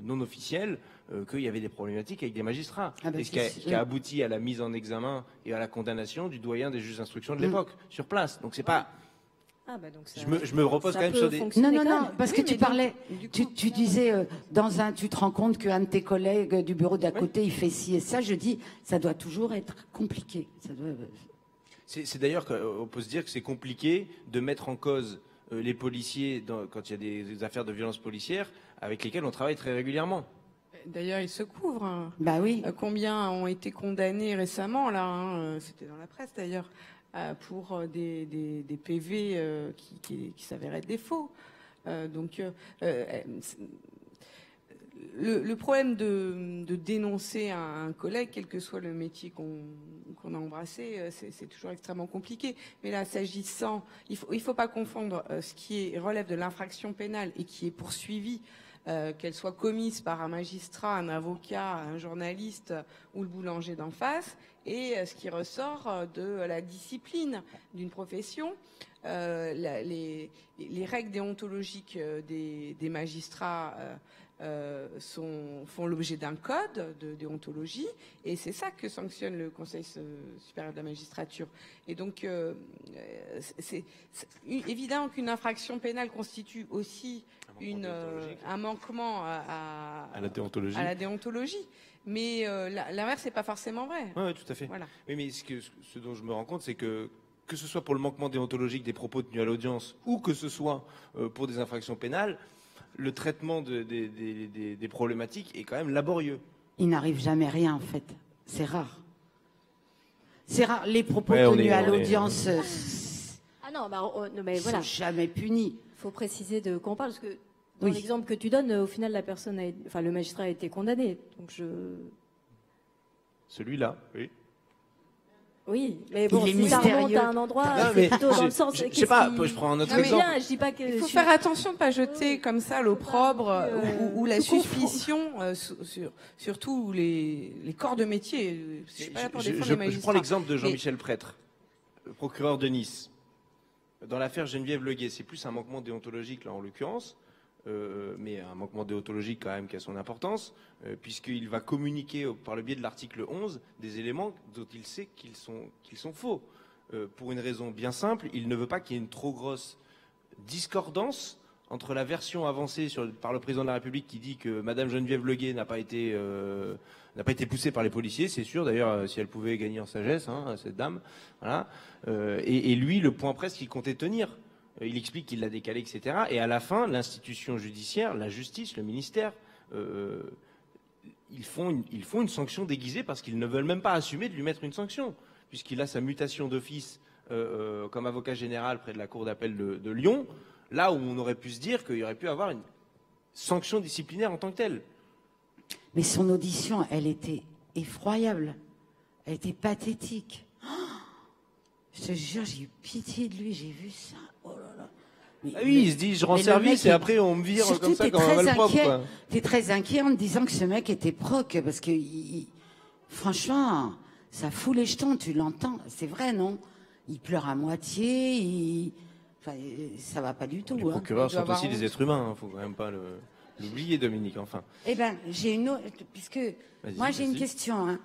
non officielles, euh, qu'il y avait des problématiques avec des magistrats. Ah bah et ce qui a, c'est- qui a abouti à la mise en examen et à la condamnation du doyen des juges d'instruction de Mm. l'époque, sur place. Donc c'est pas... Ah, bah donc ça- Je me, je me repose ça quand même sur des... Non, non, non, parce Oui, que tu parlais, tu, tu disais, euh, dans un, tu te rends compte qu'un de tes collègues du bureau d'à Oui. côté, il fait ci et ça. Je dis, ça doit toujours être compliqué. Ça doit- C'est d'ailleurs qu'on peut se dire que c'est compliqué de mettre en cause euh, les policiers dans- quand il y a des, des affaires de violence policière avec lesquelles on travaille très régulièrement. D'ailleurs, il se couvre. hein. Bah oui. Euh, Combien ont été condamnés récemment, là, hein, euh, c'était dans la presse d'ailleurs, euh, pour euh, des, PV euh, qui, qui, s'avèrent être des faux. Euh, donc, euh, euh, le, problème de, dénoncer un, collègue, quel que soit le métier qu'on a embrassé, euh, c'est toujours extrêmement compliqué. Mais là, s'agissant, il il faut pas confondre euh, ce qui relève de l'infraction pénale et qui est poursuivi euh, qu'elle soit commise par un magistrat, un avocat, un journaliste ou le boulanger d'en face, et euh, ce qui ressort euh, de la discipline d'une profession. Les, les règles déontologiques des magistrats euh, euh, sont, font l'objet d'un code de déontologie, et c'est ça que sanctionne le Conseil su- supérieur de la magistrature. Et donc, euh, euh, c'est évident qu'une infraction pénale constitue aussi une, euh, un manquement à, à- à la déontologie. à la déontologie. Mais euh, l'inverse n'est pas forcément vrai. Oui, tout à fait. Voilà. Oui, mais ce, que, ce dont je me rends compte, c'est que que ce soit pour le manquement déontologique des propos tenus à l'audience ou que ce soit euh, pour des infractions pénales, le traitement de- des- problématiques est quand même laborieux. Il n'arrive jamais rien, en fait. C'est rare. C'est rare. Les propos Ouais, tenus est- à l'audience euh, Ah non, bah, oh, non, mais ils voilà. sont jamais punis. Il faut préciser de quoi on parle, parce que dans Oui. l'exemple que tu donnes, euh, au final, la personne, a, enfin, le magistrat a été condamné. Donc je, Celui-là, oui. Oui, mais bon, Il est si ça remonte à un endroit, Non, c'est mais plutôt dans je- le sens. je- je sais pas, qui- je prends un autre Non, exemple. bien, je dis pas que. Il faut je suis- faire attention de ne pas jeter comme ça l'opprobre Euh, ou, ou la suspicion, euh, sur, sur- surtout les, les corps de métier. Je suis pas là pour Je- défendre je- les je magistrats. prends l'exemple de Jean-Michel Prêtre, le procureur de Nice. Dans l'affaire Geneviève Leguet, c'est plus un manquement déontologique, là, en l'occurrence, euh, mais un manquement déontologique quand même qui a son importance, euh, puisqu'il va communiquer par le biais de l'article 11 des éléments dont il sait qu'ils sont, faux. Euh, pour une raison bien simple, il ne veut pas qu'il y ait une trop grosse discordance entre la version avancée par le président de la République qui dit que Madame Geneviève Leguet n'a pas été euh, poussée par les policiers, c'est sûr. D'ailleurs, euh, si elle pouvait gagner en sagesse, hein, cette dame. Euh, et lui, le point presse qu'il comptait tenir. Euh, Il explique qu'il l'a décalé, etc. Et à la fin, l'institution judiciaire, la justice, le ministère, euh, ils font une, sanction déguisée parce qu'ils ne veulent même pas assumer de lui mettre une sanction, puisqu'il a sa mutation d'office euh, comme avocat général près de la cour d'appel de, Lyon, là où on aurait pu se dire qu'il aurait pu avoir une sanction disciplinaire en tant que telle. Mais son audition, elle était effroyable. Elle était pathétique. Oh je te jure, j'ai eu pitié de lui, j'ai vu ça. Oh là là. Mais- Ah oui, il se dit, je rends service et est- après on me vire Surtout, comme ça malpropre. inquiet. quoi. T'es très inquiet en te disant que ce mec était proc, parce que il- il- franchement, ça fout les jetons, tu l'entends. C'est vrai, non? Il pleure à moitié, il... Enfin, ça va pas du tout. Les hein. procureurs sont aussi des êtres humains, hein, faut quand même pas le- l'oublier, Dominique, enfin. Eh ben, j'ai une autre, puisque moi j'ai une question. hein.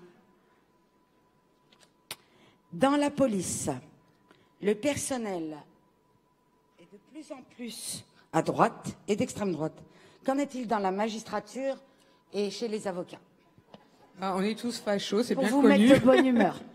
Dans la police, le personnel plus en plus à droite et d'extrême droite. Qu'en est-il dans la magistrature et chez les avocats? Ah, on est tous fachos, c'est Pour bien vous connu. mettre de bonne humeur.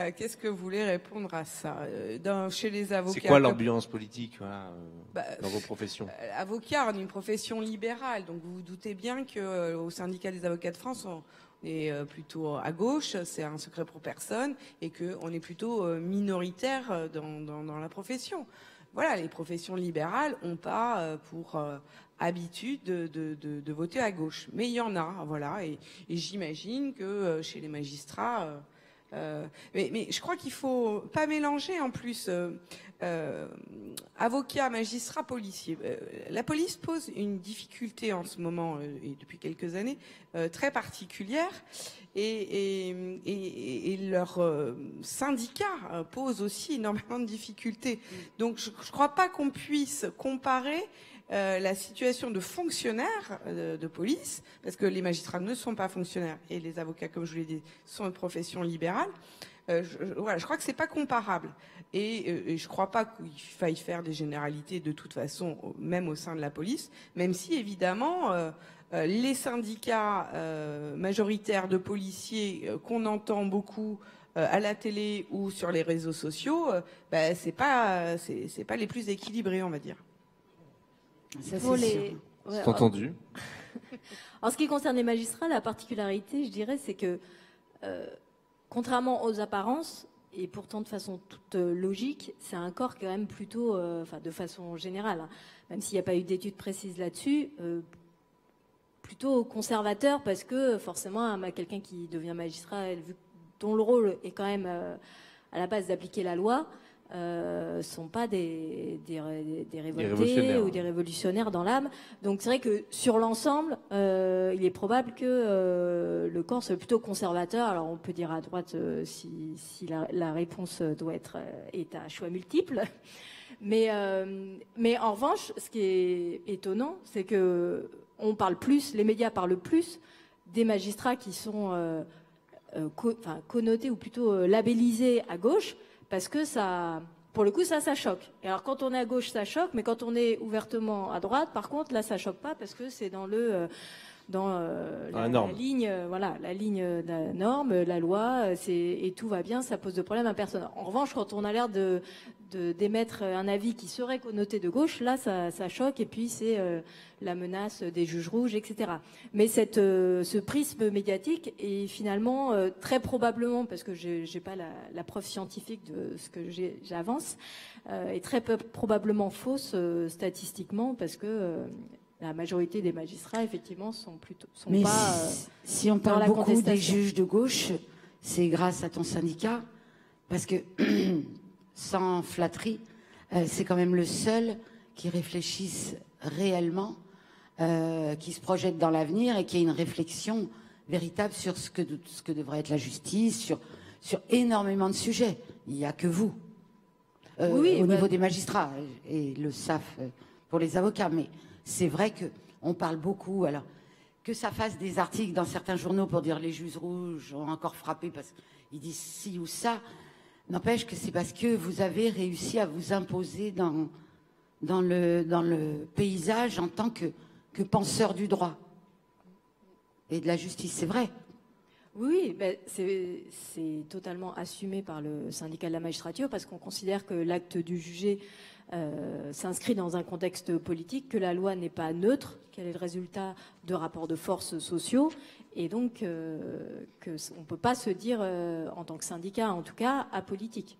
Euh, Qu'est-ce que vous voulez répondre à ça? Euh, dans, Chez les avocats. C'est quoi l'ambiance politique voilà, euh, Bah, dans vos professions? Euh, Avocat, on est une profession libérale, donc vous vous doutez bien que au syndicat des avocats de France, on est plutôt à gauche, c'est un secret pour personne, et que on est plutôt minoritaire dans, dans, dans la profession. Voilà, les professions libérales ont pas euh, pour euh, habitude de, voter à gauche, mais il y en a, voilà, et, et j'imagine que euh, chez les magistrats. Euh, mais, mais je crois qu'il faut pas mélanger en plus euh, euh, avocat, magistrat, policier. Euh, la police pose une difficulté en ce moment euh, et depuis quelques années euh, très particulière et, et, et, et leur syndicat pose aussi énormément de difficultés. Donc je ne crois pas qu'on puisse comparer euh, la situation de fonctionnaires euh, de police, parce que les magistrats ne sont pas fonctionnaires et les avocats, comme je vous l'ai dit, sont une profession libérale. Euh, je, voilà, je crois que c'est pas comparable. Et, euh, et je crois pas qu'il faille faire des généralités de toute façon, même au sein de la police, même si évidemment les syndicats majoritaires de policiers qu'on entend beaucoup à la télé ou sur les réseaux sociaux, bah, c'est pas c'est pas les plus équilibrés, on va dire. Ça, Pour c'est les- sûr. Ouais, C'est entendu. En ce qui concerne les magistrats, la particularité, je dirais, c'est que, euh, contrairement aux apparences, et pourtant de façon toute euh, logique, c'est un corps quand même plutôt, euh, enfin de façon générale, hein, même s'il n'y a pas eu d'études précises là-dessus, euh, plutôt conservateur parce que forcément, un- quelqu'un qui devient magistrat, elle- vu- dont le rôle est quand même à la base d'appliquer la loi, euh, sont pas des, des, ré- des révoltés ou des révolutionnaires dans l'âme. Donc c'est vrai que sur l'ensemble, euh, il est probable que euh, le corps soit plutôt conservateur. Alors on peut dire à droite euh, si, si la, la réponse doit être est à choix multiples. Mais, mais en revanche, ce qui est étonnant, c'est que on parle plus, les médias parlent plus des magistrats qui sont co- connotés ou plutôt labellisés à gauche, parce que ça, pour le coup, ça, ça choque. Et alors quand on est à gauche, ça choque, mais quand on est ouvertement à droite, par contre, là, ça choque pas parce que c'est dans le euh, dans, euh, Dans la ligne, euh, voilà, la ligne de la norme, euh, la loi, euh, c'est et tout va bien, ça pose de problème à personne. En revanche, quand on a l'air de de- d'émettre un avis qui serait connoté de gauche, là, ça, ça choque, et puis c'est euh, la menace des juges rouges, etc. Mais cette, euh, ce prisme médiatique est finalement euh, très probablement, parce que je n'ai pas la, la preuve scientifique de ce que j'ai- j'avance, euh, est très peu- probablement fausse euh, statistiquement, parce que euh, la majorité des magistrats, effectivement, sont plutôt sont Mais pas. si, euh, si on parle la beaucoup des juges de gauche, c'est grâce à ton syndicat, parce que, sans flatterie, euh, c'est quand même le seul qui réfléchisse réellement, euh, qui se projette dans l'avenir et qui a une réflexion véritable sur ce que, ce que devrait être la justice, sur, sur énormément de sujets. Il n'y a que vous, euh, Oui, au bah- niveau des magistrats, et le SAF pour les avocats. Mais c'est vrai que on parle beaucoup. Alors, que ça fasse des articles dans certains journaux pour dire les juges rouges ont encore frappé parce qu'ils disent ci ou ça, n'empêche que c'est parce que vous avez réussi à vous imposer dans, dans, le, dans le paysage en tant que, que penseur du droit et de la justice. C'est vrai. Oui, ben, c'est totalement assumé par le syndicat de la magistrature parce qu'on considère que l'acte du jugé euh, s'inscrit dans un contexte politique, que la loi n'est pas neutre, qu'elle est le résultat de rapports de forces sociaux, et donc euh, que on ne peut pas se dire, euh, en tant que syndicat en tout cas, apolitique.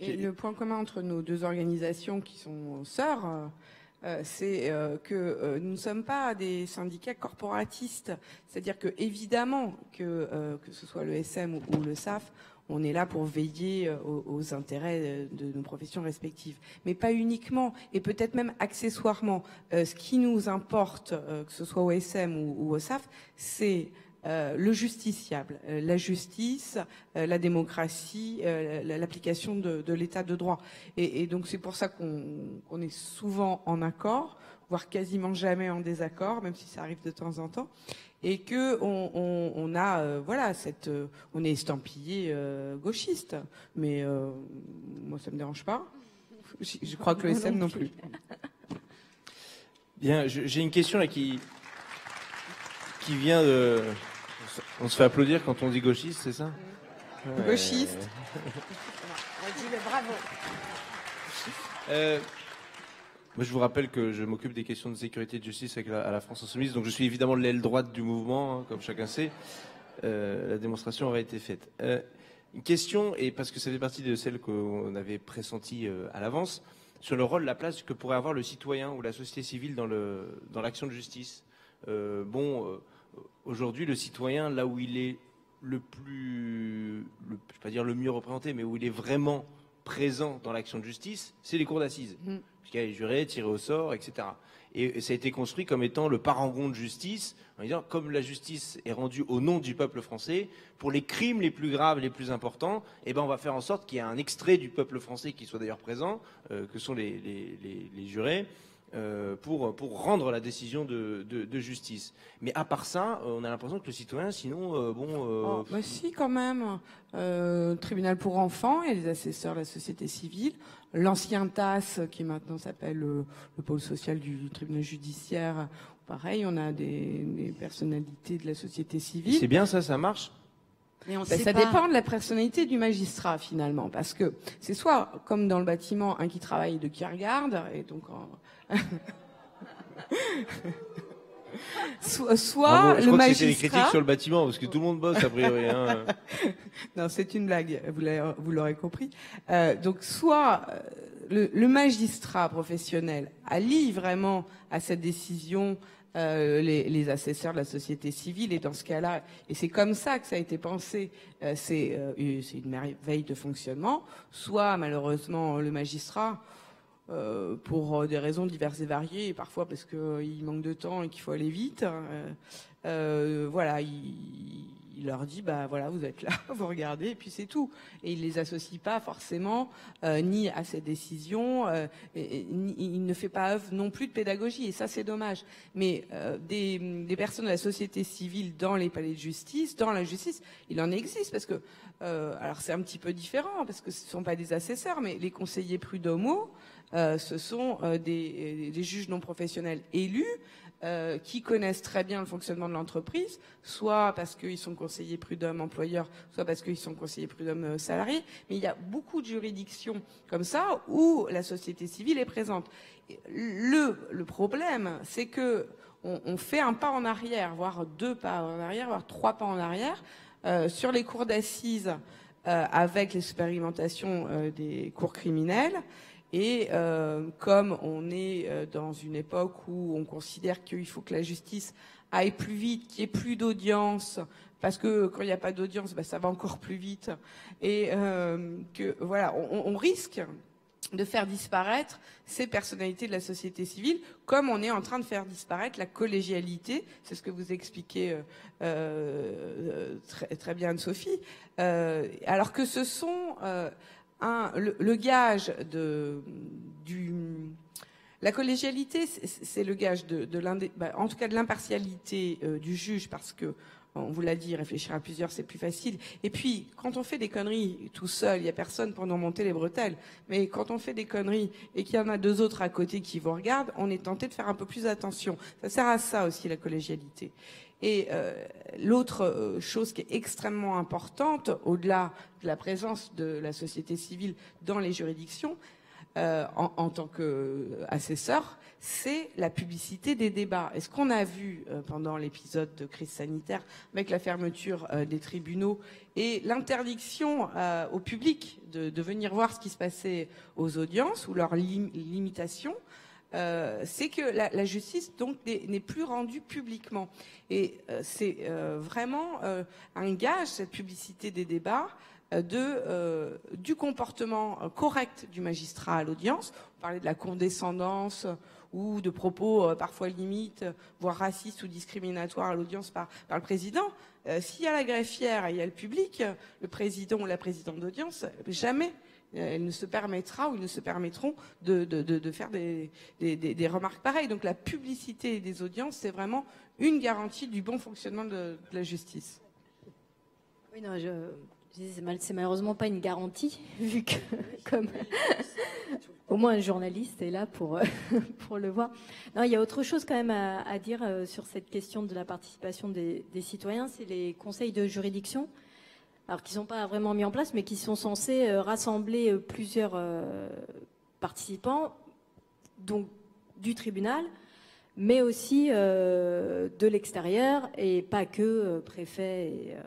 Et, le point commun entre nos deux organisations qui sont sœurs, euh, c'est que nous ne sommes pas des syndicats corporatistes. C'est-à-dire que évidemment que que ce soit le SM ou le SAF, on est là pour veiller euh, aux, intérêts euh, de nos professions respectives, mais pas uniquement et peut-être même accessoirement. Euh, ce qui nous importe, que ce soit au SM ou, au SAF, c'est le justiciable, la justice, la démocratie, la- l'application de, l'état de droit. Et, donc c'est pour ça qu'on est souvent en accord, voire quasiment jamais en désaccord, même si ça arrive de temps en temps, et que on, on- on a euh, voilà cette, euh, on est estampillé euh, gauchiste, mais euh, moi ça me dérange pas. Je, je crois que le SM non plus. Bien, j'ai une question là qui, qui vient de. On se fait applaudir quand on dit gauchiste, c'est ça? Ouais. Gauchiste. bravo. Moi, je vous rappelle que je m'occupe des questions de sécurité et de justice avec la, à la France Insoumise, donc je suis évidemment l'aile droite du mouvement, hein, comme chacun sait. Euh, la démonstration aurait été faite. Euh, une question, et parce que ça fait partie de celle qu'on avait pressentie euh, à l'avance, sur le rôle, la place que pourrait avoir le citoyen ou la société civile dans l'action de justice. Bon, aujourd'hui, le citoyen, là où il est le plus, le, je vais pas dire le mieux représenté, mais où il est vraiment présent dans l'action de justice, c'est les cours d'assises. Mhm. Puisqu'il y a les jurés, tirés au sort, etc. Et, ça a été construit comme étant le parangon de justice, en disant, comme la justice est rendue au nom du peuple français, pour les crimes les plus graves, les plus importants, eh ben, on va faire en sorte qu'il y ait un extrait du peuple français qui soit d'ailleurs présent, euh, que sont les- les- les jurés, euh, pour, pour rendre la décision de, de- de justice. Mais à part ça, euh, on a l'impression que le citoyen, sinon, euh, bon... euh, Oh, bah si, quand même. Euh, tribunal pour enfants, il y a les assesseurs de la société civile. L'ancien TAS, qui maintenant s'appelle le pôle social du tribunal judiciaire. Pareil, on a des, des personnalités de la société civile. c'est bien ça, ça marche? Mais on Ben, sait ça pas. dépend de la personnalité du magistrat finalement, parce que c'est soit comme dans le bâtiment un qui travaille et deux qui regarde, et donc en- soit, soit Bravo, je le crois que c'était les critiques magistrat. sur le bâtiment, parce que tout le monde bosse a priori. hein. Non, c'est une blague, vous l'avez- vous l'aurez compris. Euh, donc, soit euh, le, le magistrat professionnel allie vraiment à cette décision euh, les, assesseurs de la société civile, et dans ce cas-là, et c'est comme ça que ça a été pensé, euh, c'est euh, une- merveille de fonctionnement, soit malheureusement le magistrat, euh, pour des raisons diverses et variées, et parfois parce qu'il manque de temps et qu'il faut aller vite, euh, voilà, il, il leur dit bah voilà vous êtes là, vous regardez et puis c'est tout. Et il les associe pas forcément euh, ni à cette décision, euh, il ne fait pas œuvre non plus de pédagogie et ça c'est dommage. Mais euh, des, personnes de la société civile dans les palais de justice, dans la justice, il en existe parce que alors c'est un petit peu différent parce que ce ne sont pas des assesseurs, mais les conseillers prud'homaux, ce sont des juges non professionnels élus euh, qui connaissent très bien le fonctionnement de l'entreprise, soit parce qu'ils sont conseillers prud'hommes employeurs, soit parce qu'ils sont conseillers prud'hommes euh, salariés. Mais il y a beaucoup de juridictions comme ça où la société civile est présente. Le, problème, c'est que on, fait un pas en arrière, voire deux pas en arrière, voire trois pas en arrière euh, sur les cours d'assises avec l'expérimentation des cours criminels. Et euh, comme on est euh, dans une époque où on considère qu'il faut que la justice aille plus vite, qu'il y ait plus d'audience, parce que quand il n'y a pas d'audience, bah, ça va encore plus vite, et euh, que voilà, on, risque de faire disparaître ces personnalités de la société civile, comme on est en train de faire disparaître la collégialité, c'est ce que vous expliquez euh, très, très, bien Sophie, alors que ce sont un, le, le, gage de, du... La collégialité, c'est le gage de, de bah, en tout cas de l'impartialité euh, du juge, parce que on vous l'a dit, réfléchir à plusieurs, c'est plus facile. Et puis, quand on fait des conneries tout seul, il n'y a personne pour nous monter les bretelles. Mais quand on fait des conneries et qu'il y en a deux autres à côté qui vous regardent, on est tenté de faire un peu plus attention. Ça sert à ça aussi, la collégialité. Et euh, l'autre euh, chose qui est extrêmement importante, au-delà de la présence de la société civile dans les juridictions, euh, en, tant qu'assesseur, c'est la publicité des débats. Et ce qu'on a vu pendant l'épisode de crise sanitaire avec la fermeture des tribunaux et l'interdiction au public de, venir voir ce qui se passait aux audiences ou leurs lim limitations, euh, c'est que la, justice n'est plus rendue publiquement. Et euh, c'est euh, vraiment un gage, cette publicité des débats, du comportement correct du magistrat à l'audience. On parlait de la condescendance ou de propos parfois limites, voire racistes ou discriminatoires à l'audience par, par le président. S'il y a la greffière et il y a le public, le président ou la présidente d'audience, jamais elles ne se permettra ou ils ne se permettront de, faire des, remarques pareilles. Donc la publicité des audiences, c'est vraiment une garantie du bon fonctionnement de, la justice. Oui, non, je, c'est malheureusement pas une garantie, vu que comme au moins un journaliste est là pour, le voir. Non, il y a autre chose quand même à, dire euh, sur cette question de la participation des citoyens, c'est les conseils de juridiction, alors qui sont pas vraiment mis en place, mais qui sont censés euh, rassembler euh, plusieurs euh, participants, donc du tribunal, mais aussi de l'extérieur et pas que euh, préfet et, euh,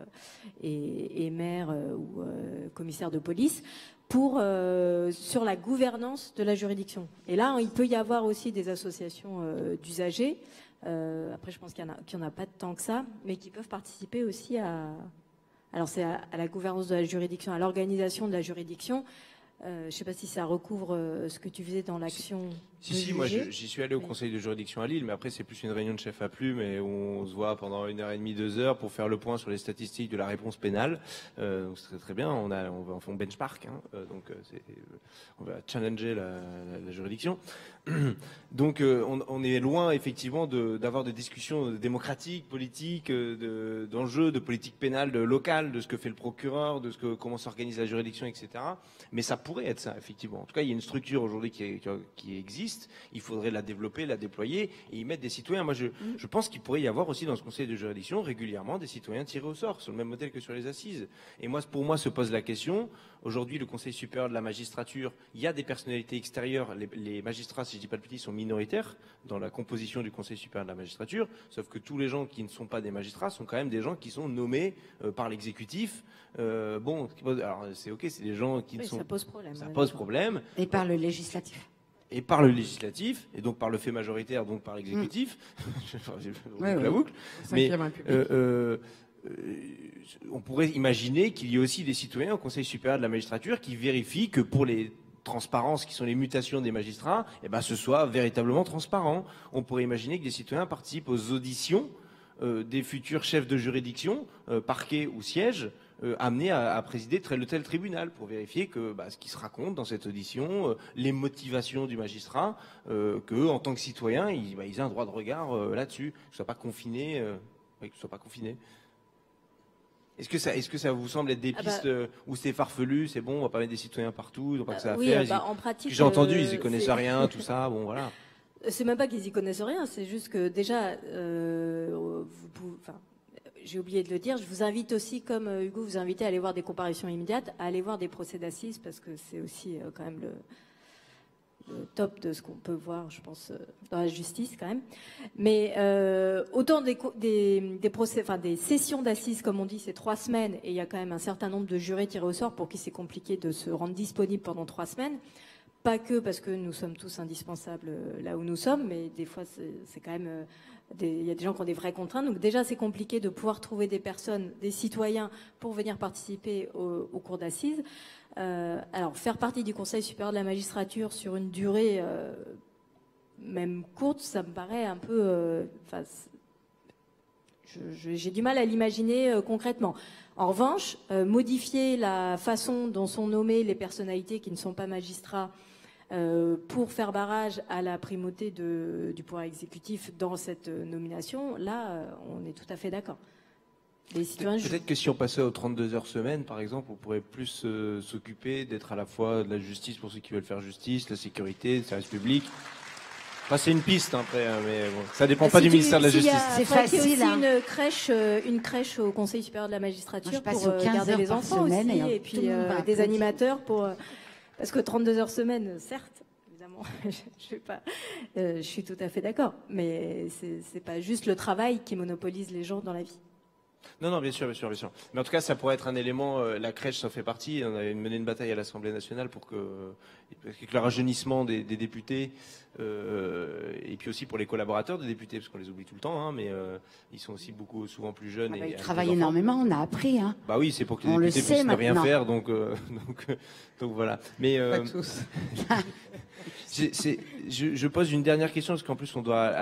et, et maire ou commissaire de police pour sur la gouvernance de la juridiction. Et là, il peut y avoir aussi des associations d'usagers. après, je pense qu'il n'y en, en, a pas tant que ça, mais qui peuvent participer aussi à. Alors, c'est à, la gouvernance de la juridiction, à l'organisation de la juridiction. Euh, je ne sais pas si ça recouvre euh, ce que tu faisais dans l'action. Si, si, moi j'y suis allé au conseil de juridiction à Lille, mais après c'est plus une réunion de chef à plume et on se voit pendant une heure et demie, deux heures pour faire le point sur les statistiques de la réponse pénale. Euh, donc c'est très, très bien, on, a, on va en faire benchmark, hein, euh, donc on va challenger la, la, la juridiction. Donc euh, on, on, est loin effectivement d'avoir de, des discussions démocratiques, politiques, euh, d'enjeux, de, de, politique pénale de, locale, de ce que fait le procureur, de ce que, comment s'organise la juridiction, etc. Mais ça pourrait être ça, effectivement. En tout cas, il y a une structure aujourd'hui qui, qui, existe. Il faudrait la développer, la déployer et y mettre des citoyens. Moi, je, mmh. je pense qu'il pourrait y avoir aussi dans ce conseil de juridiction régulièrement des citoyens tirés au sort, sur le même modèle que sur les assises. Et moi, pour moi, se pose la question. Aujourd'hui, le Conseil supérieur de la magistrature, il y a des personnalités extérieures. Les, les magistrats, si je dis pas le petit, sont minoritaires dans la composition du Conseil supérieur de la magistrature. Sauf que tous les gens qui ne sont pas des magistrats sont quand même des gens qui sont nommés euh, par l'exécutif. Euh, bon, alors c'est ok, c'est des gens qui oui, ne sont. Ça pose problème. Ça pose problème. Et par le législatif et par le législatif, et donc par le fait majoritaire, donc par l'exécutif. Mmh. ouais, la boucle. Mais euh, euh, on pourrait imaginer qu'il y ait aussi des citoyens au Conseil supérieur de la magistrature qui vérifient que pour les transparences qui sont les mutations des magistrats, eh ben, ce soit véritablement transparent. On pourrait imaginer que des citoyens participent aux auditions euh, des futurs chefs de juridiction, euh, parquet ou siège, euh, amenés à, à, présider tel ou tel tribunal pour vérifier que bah, ce qui se raconte dans cette audition, les motivations du magistrat, que en tant que citoyen, ils, bah, ils, aient un droit de regard là-dessus, que ce soit pas confiné, que ce soit pas confiné. Est-ce que, ça, est-ce que ça vous semble être des pistes ah bah, euh, où c'est farfelu, c'est bon, on va pas mettre des citoyens partout, ils n'ont pas que ça à oui, faire en pratique, J'ai entendu, ils y connaissent rien, tout ça, bon voilà. C'est même pas qu'ils y connaissent rien, c'est juste que déjà, euh, vous, enfin, j'ai oublié de le dire, je vous invite aussi, comme euh, Hugo vous invitez à aller voir des comparaisons immédiates, à aller voir des procès d'assises, parce que c'est aussi euh, quand même le, top de ce qu'on peut voir, je pense, dans la justice quand même. Mais euh, autant des, des, des, procès, enfin des sessions d'assises, comme on dit, c'est trois semaines, et il y a quand même un certain nombre de jurés tirés au sort pour qui c'est compliqué de se rendre disponible pendant trois semaines. Pas que parce que nous sommes tous indispensables là où nous sommes, mais des fois c'est quand même il y a des gens qui ont des vraies contraintes. Donc déjà, c'est compliqué de pouvoir trouver des personnes, des citoyens, pour venir participer au, cours d'assises. Euh, alors, faire partie du Conseil supérieur de la magistrature sur une durée euh, même courte, ça me paraît un peu... Euh, j'ai du mal à l'imaginer concrètement. En revanche, modifier la façon dont sont nommées les personnalités qui ne sont pas magistrats euh, pour faire barrage à la primauté du pouvoir exécutif dans cette nomination, là, euh, on est tout à fait d'accord. Peut-être que si on passait aux 32 heures semaine, par exemple, on pourrait plus euh, s'occuper d'être à la fois de la justice pour ceux qui veulent faire justice, la sécurité, le service public. Enfin, c'est une piste hein, après, hein, mais bon, ça dépend pas du ministère de la Justice. C'est facile. Il y a aussi une crèche, une crèche au Conseil supérieur de la magistrature pour garder les enfants aussi, et, puis des animateurs pour parce que 32 heures semaine, certes, évidemment, euh, je suis tout à fait d'accord, mais c'est pas juste le travail qui monopolise les gens dans la vie. Non, non, bien sûr, bien sûr, bien sûr. Mais en tout cas, ça pourrait être un élément. Euh, la crèche, ça fait partie. On avait mené une bataille à l'Assemblée nationale pour que, le rajeunissement des, députés, euh, et puis aussi pour les collaborateurs des députés, parce qu'on les oublie tout le temps, hein, mais euh, ils sont aussi beaucoup, souvent plus jeunes. Ah bah, ils travaillent énormément. On a appris. Hein. Bah oui, c'est pour que les députés puissent ne rien faire. Donc, donc, donc, voilà. Mais Pas tous. je, pose une dernière question parce qu'en plus, on doit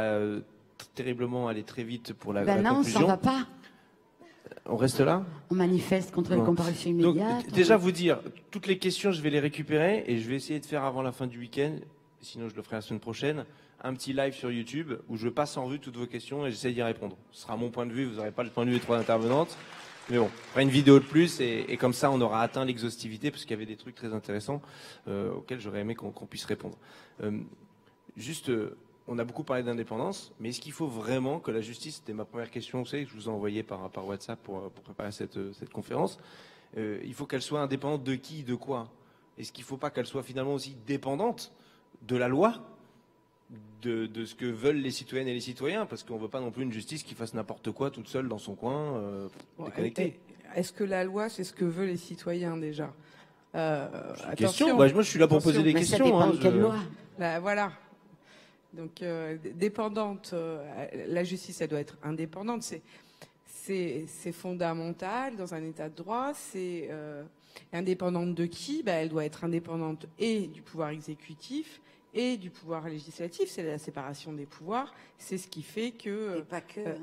terriblement aller très vite pour la, ben la non, conclusion. on s'en va pas. On reste là On manifeste contre les comparutions immédiates. Donc, déjà, vous dire, toutes les questions, je vais les récupérer et je vais essayer de faire avant la fin du week-end, sinon je le ferai la semaine prochaine, un petit live sur YouTube où je passe en revue toutes vos questions et j'essaie d'y répondre. Ce sera mon point de vue, vous n'aurez pas le point de vue des trois intervenantes. Mais bon, on fera une vidéo de plus et, comme ça, on aura atteint l'exhaustivité parce qu'il y avait des trucs très intéressants euh, auxquels j'aurais aimé qu'on puisse répondre. Euh, juste, euh, on a beaucoup parlé d'indépendance, mais est-ce qu'il faut vraiment que la justice, c'était ma première question, vous savez, que je vous ai envoyé par, par WhatsApp pour, préparer cette, conférence, euh, il faut qu'elle soit indépendante de qui, de quoi? Est-ce qu'il ne faut pas qu'elle soit finalement aussi dépendante de la loi de, ce que veulent les citoyennes et les citoyens, parce qu'on ne veut pas non plus une justice qui fasse n'importe quoi toute seule dans son coin, euh, déconnectée. Est-ce que la loi, c'est ce que veulent les citoyens déjà? Euh, Question. Bah, moi, je suis là pour poser des questions. Ça dépend hein, de quelle loi bah, Voilà. Donc, euh, dépendante, euh, la justice, elle doit être indépendante. C'est, c'est, fondamental dans un état de droit. C'est euh, indépendante de qui? Ben, Elle doit être indépendante et du pouvoir exécutif et du pouvoir législatif. C'est la séparation des pouvoirs. C'est ce qui fait que. Et pas que. Hein.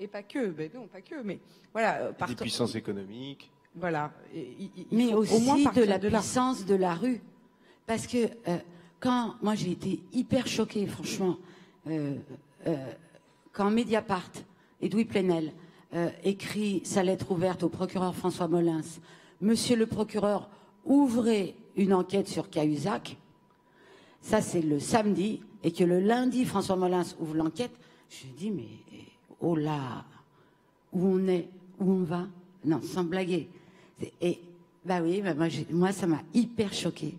et pas que. Ben non, pas que. Mais voilà. Des puissances économiques. Voilà. mais aussi au moins de la puissance de la rue. Parce que quand moi j'ai été hyper choquée, franchement, euh, euh, quand Mediapart, Edoui Plenel, euh, écrit sa lettre ouverte au procureur François Molins, Monsieur le procureur, ouvrez une enquête sur Cahuzac. Ça, c'est le samedi, et que le lundi, François Molins ouvre l'enquête. Je dis, mais oh là, où on est, où on va? Non, sans blaguer. Et bah oui, bah moi, moi, ça m'a hyper choquée.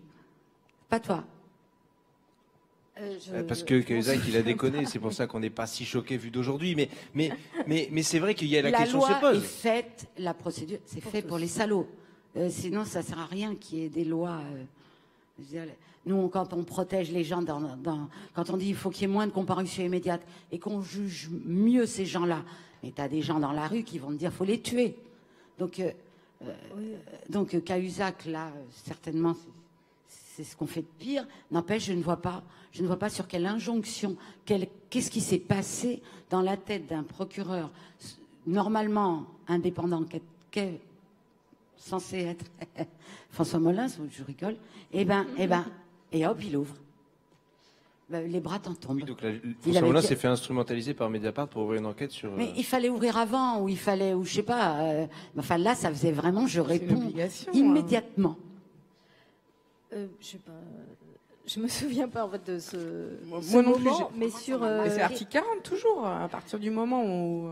Pas toi euh, euh, parce que Cahuzac, il a déconné, c'est pour ça qu'on n'est pas si choqué vu d'aujourd'hui. Mais, mais, mais, mais c'est vrai qu'il y a la, question se pose. La loi est faite, la procédure, c'est fait pour les salauds. Euh, sinon, ça sert à rien qu'il y ait des lois. nous, quand on protège les gens, dans, quand on dit qu'il faut qu'il y ait moins de comparution immédiate et qu'on juge mieux ces gens-là, mais tu as des gens dans la rue qui vont te dire faut les tuer. Donc, donc Cahuzac, là, certainement, c'est ce qu'on fait de pire. N'empêche, je ne vois pas, je ne vois pas sur quelle injonction, qu'est-ce qui s'est passé dans la tête d'un procureur normalement indépendant, qu'est censé être François Molins, je rigole. Et eh ben, et eh ben, et hop, il ouvre. Ben, les bras t'en tombent. donc François Molins s'est fait instrumentaliser par Mediapart pour ouvrir une enquête sur. Mais euh, il fallait ouvrir avant, ou il fallait, ou je sais pas. Euh, enfin là, ça faisait vraiment, je réponds hein. Euh, je sais pas. Je me souviens pas en fait de ce, Moi non moment, plus, mais sur. Euh, c'est l'article 40 toujours. À partir du moment où,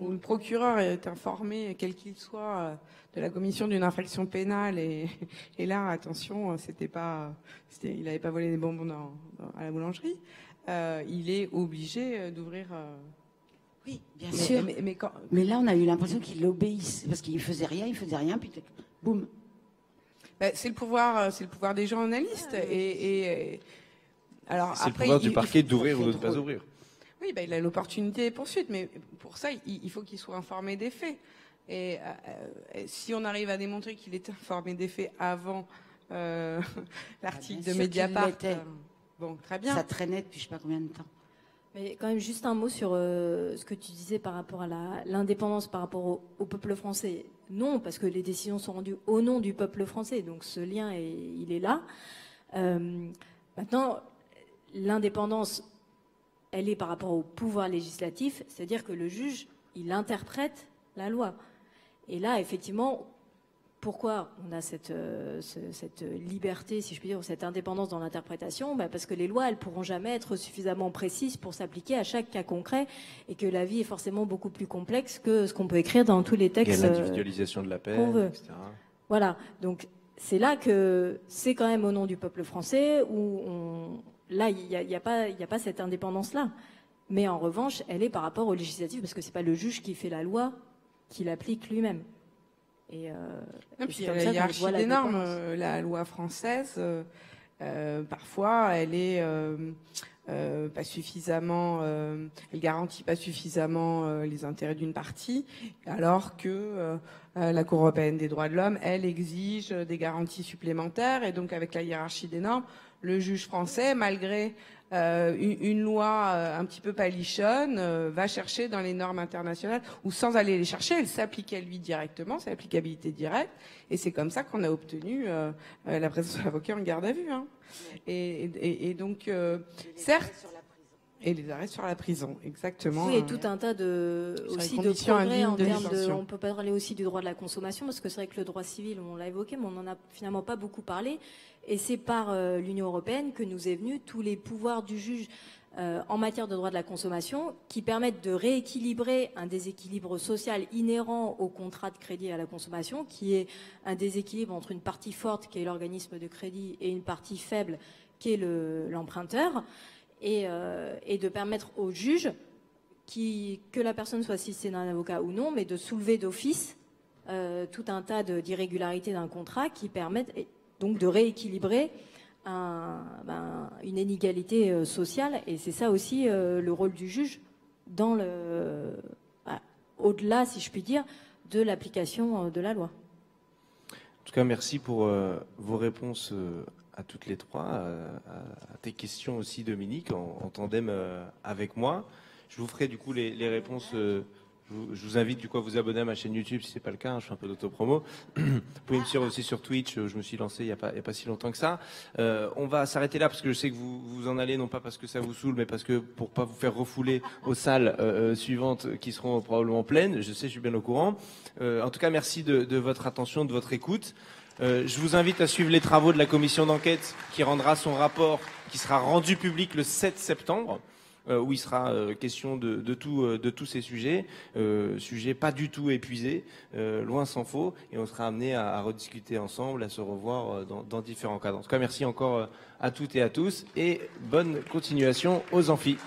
où le procureur est informé, quel qu'il soit, de la commission d'une infraction pénale et, et là, attention, c'était pas, il n'avait pas volé des bonbons dans, à la boulangerie. Euh, il est obligé d'ouvrir. Oui, bien sûr. Mais, mais, quand... mais, là, on a eu l'impression qu'il obéissait parce qu'il faisait rien, il faisait rien, puis boum. Bah, c'est le pouvoir, euh, c'est le pouvoir des journalistes. Ah, et, alors c'est le pouvoir du parquet d'ouvrir ou de ne pas ouvrir. Oui, bah, il a l'opportunité des poursuites, mais pour ça, il, il faut qu'il soit informé des faits. Et euh, si on arrive à démontrer qu'il était informé des faits avant euh, l'article Ah, de Mediapart, euh, bon, très bien. Ça traînait depuis je sais pas combien de temps. Mais quand même, juste un mot sur euh, ce que tu disais par rapport à la- l'indépendance par rapport au, au peuple français. Non, parce que les décisions sont rendues au nom du peuple français, donc ce lien, est, il est là. Euh, maintenant, l'indépendance, elle est par rapport au pouvoir législatif, c'est-à-dire que le juge, il interprète la loi. Et là, effectivement, pourquoi on a cette, euh, ce- cette liberté, si je puis dire, ou cette indépendance dans l'interprétation Bah, Parce que les lois, elles pourront jamais être suffisamment précises pour s'appliquer à chaque cas concret et que la vie est forcément beaucoup plus complexe que ce qu'on peut écrire dans tous les Il y a textes. euh, l'individualisation de la peine, veut. etc. Voilà, donc c'est là que c'est quand même au nom du peuple français où on... là, il n'y a, il y a pas il y a pas cette indépendance-là. Mais en revanche, elle est par rapport au législatif parce que c'est pas le juge qui fait la loi, qui l'applique lui-même. Et, euh, Non, et puis il y a la hiérarchie des normes. Euh, La loi française, euh, parfois, elle est euh, pas suffisamment, euh, elle garantit pas suffisamment euh, les intérêts d'une partie, alors que la Cour européenne des droits de l'homme, elle exige des garanties supplémentaires, et donc avec la hiérarchie des normes, le juge français, malgré euh, une, une loi euh, un petit peu palichonne, euh, va chercher dans les normes internationales, ou sans aller les chercher, elle s'applique à lui directement, c'est l'applicabilité directe, et c'est comme ça qu'on a obtenu euh, la présence de l'avocat en garde à vue. Hein. Et, et- et donc, euh, certes, et les arrêts sur la prison, exactement. Oui, et Euh, tout un tas de aussi de conditions progrès en de termes de. On peut parler aussi du droit de la consommation parce que c'est vrai que le droit civil, on l'a évoqué, mais on n'en a finalement pas beaucoup parlé. Et c'est par euh, l'Union européenne que nous est venu tous les pouvoirs du juge euh, en matière de droit de la consommation qui permettent de rééquilibrer un déséquilibre social inhérent au contrat de crédit à la consommation, qui est un déséquilibre entre une partie forte qui est l'organisme de crédit et une partie faible qui est le- l'emprunteur. Et, euh, et de permettre au juge, que la personne soit assistée d'un avocat ou non, mais de soulever d'office tout un tas d'irrégularités d'un contrat qui permettent et donc de rééquilibrer ben, une inégalité euh, sociale. Et c'est ça aussi euh, le rôle du juge dans le, voilà, au-delà, si je puis dire, de l'application euh, de la loi. En tout cas, merci pour euh, vos réponses euh, à toutes les trois, euh, à, tes questions aussi, Dominique, en, tandem euh, avec moi. Je vous ferai du coup les réponses. Je, vous, invite du coup à vous abonner à ma chaîne YouTube si c'est pas le cas. hein, je fais un peu d'autopromo. vous pouvez me suivre aussi sur Twitch. euh, Je me suis lancé il y a pas, si longtemps que ça. Euh, on va s'arrêter là parce que je sais que vous vous en allez non pas parce que ça vous saoule, mais parce que pour pas vous faire refouler aux salles euh, suivantes qui seront probablement pleines. Je sais, je suis bien au courant. En tout cas, merci de, de votre attention, de votre écoute. Je vous invite à suivre les travaux de la commission d'enquête qui rendra son rapport, qui sera rendu public le 7 septembre, où il sera euh, question euh, de tous ces sujets, euh, sujets pas du tout épuisés, euh, loin s'en faut, et on sera amené à, rediscuter ensemble, à se revoir euh, dans, dans différents cadres. En tout cas, merci encore euh, à toutes et à tous, et bonne continuation aux amphis.